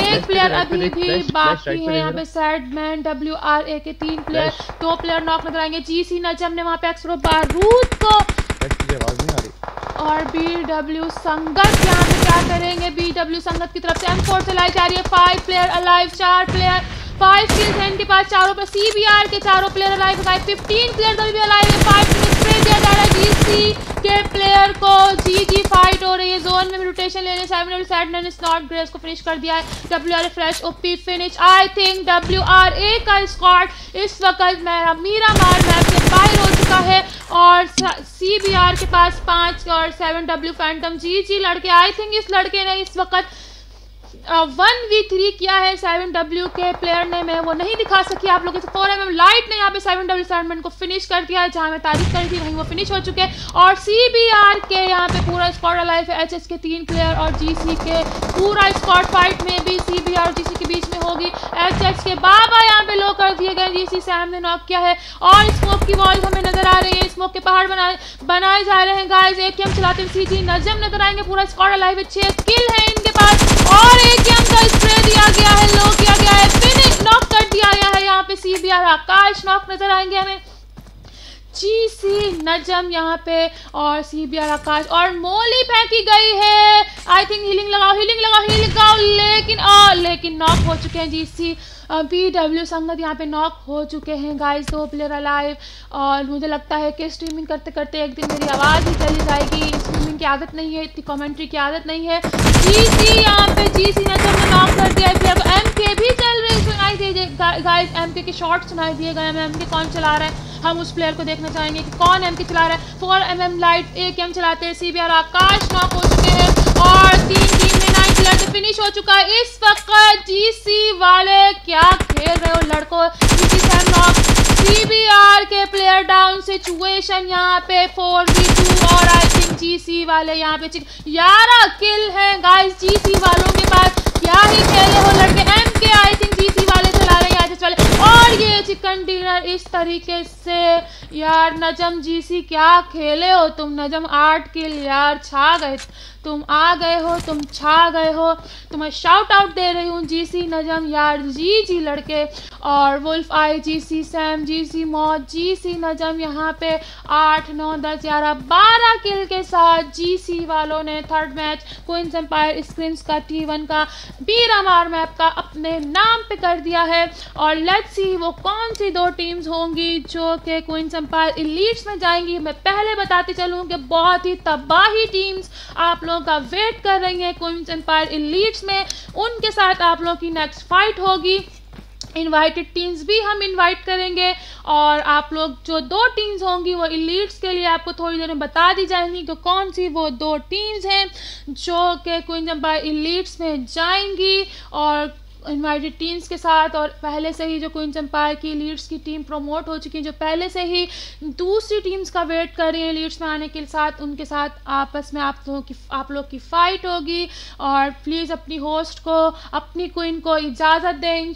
एक प्लेयर अभी भी बाकी है यहाँ पे sad man W R A के तीन प्लेयर दो प्लेयर नॉक नज़र आएँगे जी सी नजम ने वहाँ पे एक्सरो बारूद को। और बी डब्ल्यू संगत यहाँ पे क्या करेंगे? बी डब्ल्यू संगत की तरफ़ से एम फोर चलाई जा रही है। फाइव प्लेयर अलाइव चार प्लेयर फाइव किल्स हैं इनके पास, चारों पर सी बी आर के चारों player alive five fifteen player alive alive है। फाइव स्प्रे दिया जा रहा है जी सी के प्लेयर को। जी जी फाइट हो रही है। जोन में रोटेशन स्लॉट ग्रेस को फिनिश कर दिया है। W R fresh OP finish I think W R A का स्कॉट इस वक्त मेरा, मीरा मार मैप से बाहर हो चुका है। और सी बी आर के पास पाँच और seven W Phantom G G लड़के आई थिंक इस लड़के ने इस वक्त वन वी थ्री किया है सेवन डब्ल्यू के प्लेयर ने, मैं वो नहीं दिखा सकी आप लोगों से। फोर एम एम लाइट ने यहाँ पे सेवन डब्ल्यू सेवन को फिनिश कर दिया है, जहाँ मैं तारीफ़ करी थी, वहीं वो फिनिश हो चुके हैं। और सी बी आर के यहाँ पे पूरा स्कॉट अलाइव है एच एस के तीन प्लेयर और जी सी के पूरा स्कॉट फाइट में भी सी बी आर और जी सी के बीच में होगी। एच एच के बाबा यहाँ पे लो कर दिए गए जी सी सैम ने नॉक किया है। और स्मोक की वॉल हमें नज़र आ रही है स्मोक के पहाड़ बनाए बनाए जा रहे हैं। गाइज़ एक चलाते हैं सी जी नजम नज़र आएँगे, पूरा स्कॉट अलाइव है, छह स्किल है इनके पास। और का स्प्रे दिया गया है लो किया गया है। फिनिश नॉक कर दिया गया है यहाँ पे सीबीआर आकाश नॉक नज़र आएँगे हमें। जी सी नजम यहाँ पे और सी बी आर आकाश और मोली फेंकी गई है। आई थिंक हीलिंग लगाओ हीलिंग लगाओ हीलिंग लगाओ लेकिन आ, लेकिन नॉक हो चुके हैं जी सी पी डब्ल्यू संगत यहाँ पे नॉक हो चुके हैं गाइस दो प्लेयर अलाइव और मुझे लगता है कि स्ट्रीमिंग करते करते एक दिन मेरी आवाज़ ही चली जाएगी। स्ट्रीमिंग की आदत नहीं है, इतनी कमेंट्री की आदत नहीं है। जी सी यहाँ पे जी सी ने जब नॉक कर दिया, फिर अब एम के भी चल रही सुनाई दिए गाइस एम के शॉर्ट सुनाई दिए गए एम के कौन चला रहा है? हम उस प्लेयर को देखना चाहेंगे कि कौन एम के चला रहा है। फोर एम एम लाइट एक एम चलाते हैं। C B R Akash knock हो चुके हैं, और तीन टीम में नाइन प्लेयर से फिनिश हो चुका है। इस वक्त जी सी वाले क्या खेल रहे हो लड़कों? G C knock C B R के प्लेयर डाउन सिचुएशन यहाँ पे फोर वी टू और आई थिंक जी सी वाले यहाँ पे ग्यारह किल है। गाइस जी सी वालों के पास क्या ही खेले हो लड़के? एम के आई थिंक जी सी वाले चला रहे हैं वाले और ये चिकन डिनर इस तरीके से, यार नजम जी सी क्या खेले हो तुम? नजम आठ किल यार छा गए। तुम आ गए हो, तुम छा गए हो। तुम्हें शाउट आउट दे रही हूँ जी सी नजम यार जी जी लड़के। और वुल्फ आई जी सी सैम जी सी मौत जी सी नजम यहाँ पे आठ, नौ, दस, ग्यारह, बारह किल के साथ जी सी वालों ने third match Queens Empire screen का टी वन का बीरामार मैप का अपने नाम पे कर दिया है। और लेट्स सी वो कौन सी दो टीम्स होंगी जो कि क्वींस एम्पायर इलीट्स में जाएँगी। मैं पहले बताते चलूँ कि बहुत ही तबाही टीम्स आप लोगों का वेट कर रही है क्वींस एम्पायर इन लीड्स में। उनके साथ आप लोगों की नेक्स्ट फाइट होगी। इनवाइटेड टीम्स भी हम इनवाइट करेंगे और आप लोग जो दो टीम्स होंगी वो इलीट्स के लिए आपको थोड़ी देर में बता दी जाएँगी कि कौन सी वो दो टीम्स हैं जो कि क्वींस एम्पायर इलीट्स में जाएँगी और इन्वाइटेड टीम्स के साथ और पहले से ही जो क्वींस एम्पायर की लीड्स की टीम प्रमोट हो चुकी है, जो पहले से ही दूसरी टीम्स का वेट कर रही हैं लीड्स में आने के साथ, उनके साथ आपस में आप लोगों की, आप लोग की फ़ाइट होगी और प्लीज़ अपनी होस्ट को, अपनी क्वीन को इजाज़त दें इन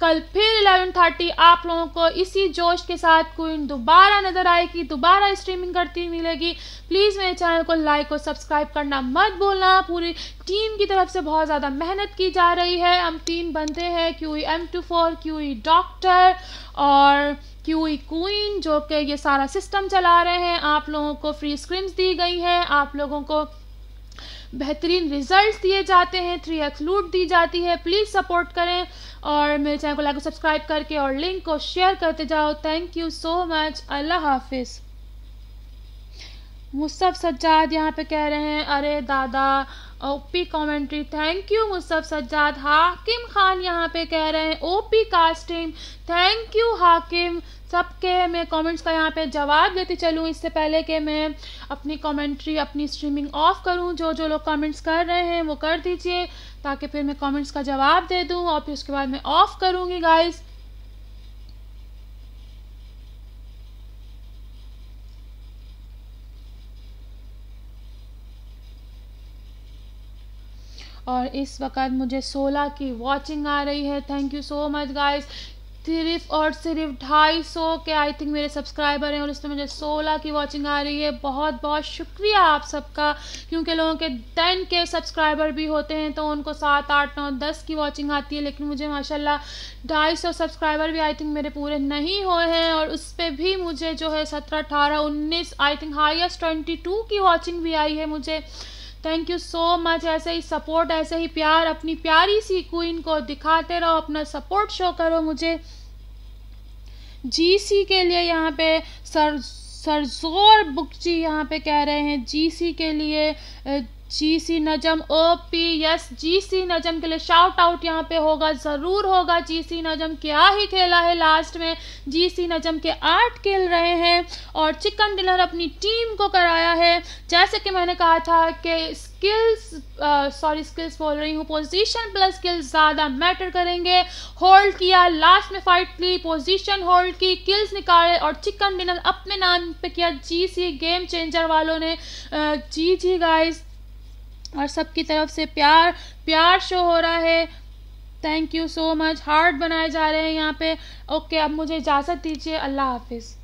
कल फिर एलेवन थर्टी आप लोगों को इसी जोश के साथ क्वीन दोबारा नज़र आएगी, दोबारा स्ट्रीमिंग करती मिलेगी। प्लीज़ मेरे चैनल को लाइक और सब्सक्राइब करना मत भूलना, पूरी टीम की तरफ़ से बहुत ज़्यादा मेहनत की जा रही है। हम तीन बनते हैं Q E M two four Q E doctor और क्यू ई क्वीन, जो कि ये सारा सिस्टम चला रहे हैं। आप लोगों को फ्री स्क्रीन दी गई है। आप लोगों को बेहतरीन रिजल्ट्स दिए जाते हैं। थ्री एक्स लूट दी जाती है। प्लीज़ सपोर्ट करें और मेरे चैनल को लाइक सब्सक्राइब करके और लिंक को शेयर करते जाओ। Thank you so much. अल्लाह हाफिज़। मुस्तफ़ सज्जाद यहाँ पे कह रहे हैं, अरे दादा OP commentary thank you मुसफ Sajjad Hakim Khan यहाँ पे कह रहे हैं ओपी कास्टिंग थैंक यू हाकिम सबके मैं कमेंट्स का यहाँ पे जवाब देती चलूँ। इससे पहले कि मैं अपनी कमेंट्री अपनी स्ट्रीमिंग ऑफ़ करूँ, जो जो लोग कमेंट्स कर रहे हैं, वो कर दीजिए, ताकि फिर मैं कमेंट्स का जवाब दे दूँ, और फिर उसके बाद मैं ऑफ़ करूँगी गाइज़ और इस वक्त मुझे 16 की वॉचिंग आ रही है। Thank you so much guys सिर्फ़ और सिर्फ़ ढाई सौ के आई थिंक मेरे सब्सक्राइबर हैं और इसमें मुझे सोलह की वॉचिंग आ रही है। बहुत बहुत शुक्रिया आप सबका, क्योंकि लोगों के टेन के सब्सक्राइबर भी होते हैं तो उनको सात, आठ, नौ, दस की वॉचिंग आती है, लेकिन मुझे, माशाल्लाह, ढाई सौ सब्सक्राइबर भी आई थिंक मेरे पूरे नहीं हुए हैं और उस पर भी मुझे जो है सत्रह, अठारह, उन्नीस I think highest twenty two की वॉचिंग भी आई है मुझे। थैंक यू सो मच ऐसे ही सपोर्ट ऐसे ही प्यार, अपनी प्यारी सी क्वीन को दिखाते रहो, अपना सपोर्ट शो करो मुझे। जीसी के लिए यहाँ पे सर, सरजोर बुक जी यहाँ पे कह रहे हैं। जीसी के लिए जी सी नजम ओ पी यस जी सी नजम के लिए शाउट आउट यहाँ पे होगा, ज़रूर होगा। जी सी नजम क्या ही खेला है लास्ट में। जी सी नजम के आठ खेल रहे हैं और चिकन डिनर अपनी टीम को कराया है। जैसे कि मैंने कहा था कि स्किल्स सॉरी स्किल्स बोल रही हूँ पोजीशन प्लस स्किल्स ज़्यादा मैटर करेंगे। होल्ड किया लास्ट में फाइट की पोजीशन होल्ड की किल्स निकाले और चिकन डिनर अपने नाम पे किया। जी सी गेम चेंजर वालों ने। जी जी गाइस और सबकी तरफ़ से प्यार प्यार शो हो रहा है। Thank you so much heart बनाए जा रहे हैं यहाँ पे। ओके अब मुझे इजाज़त दीजिए। अल्लाह हाफिज़।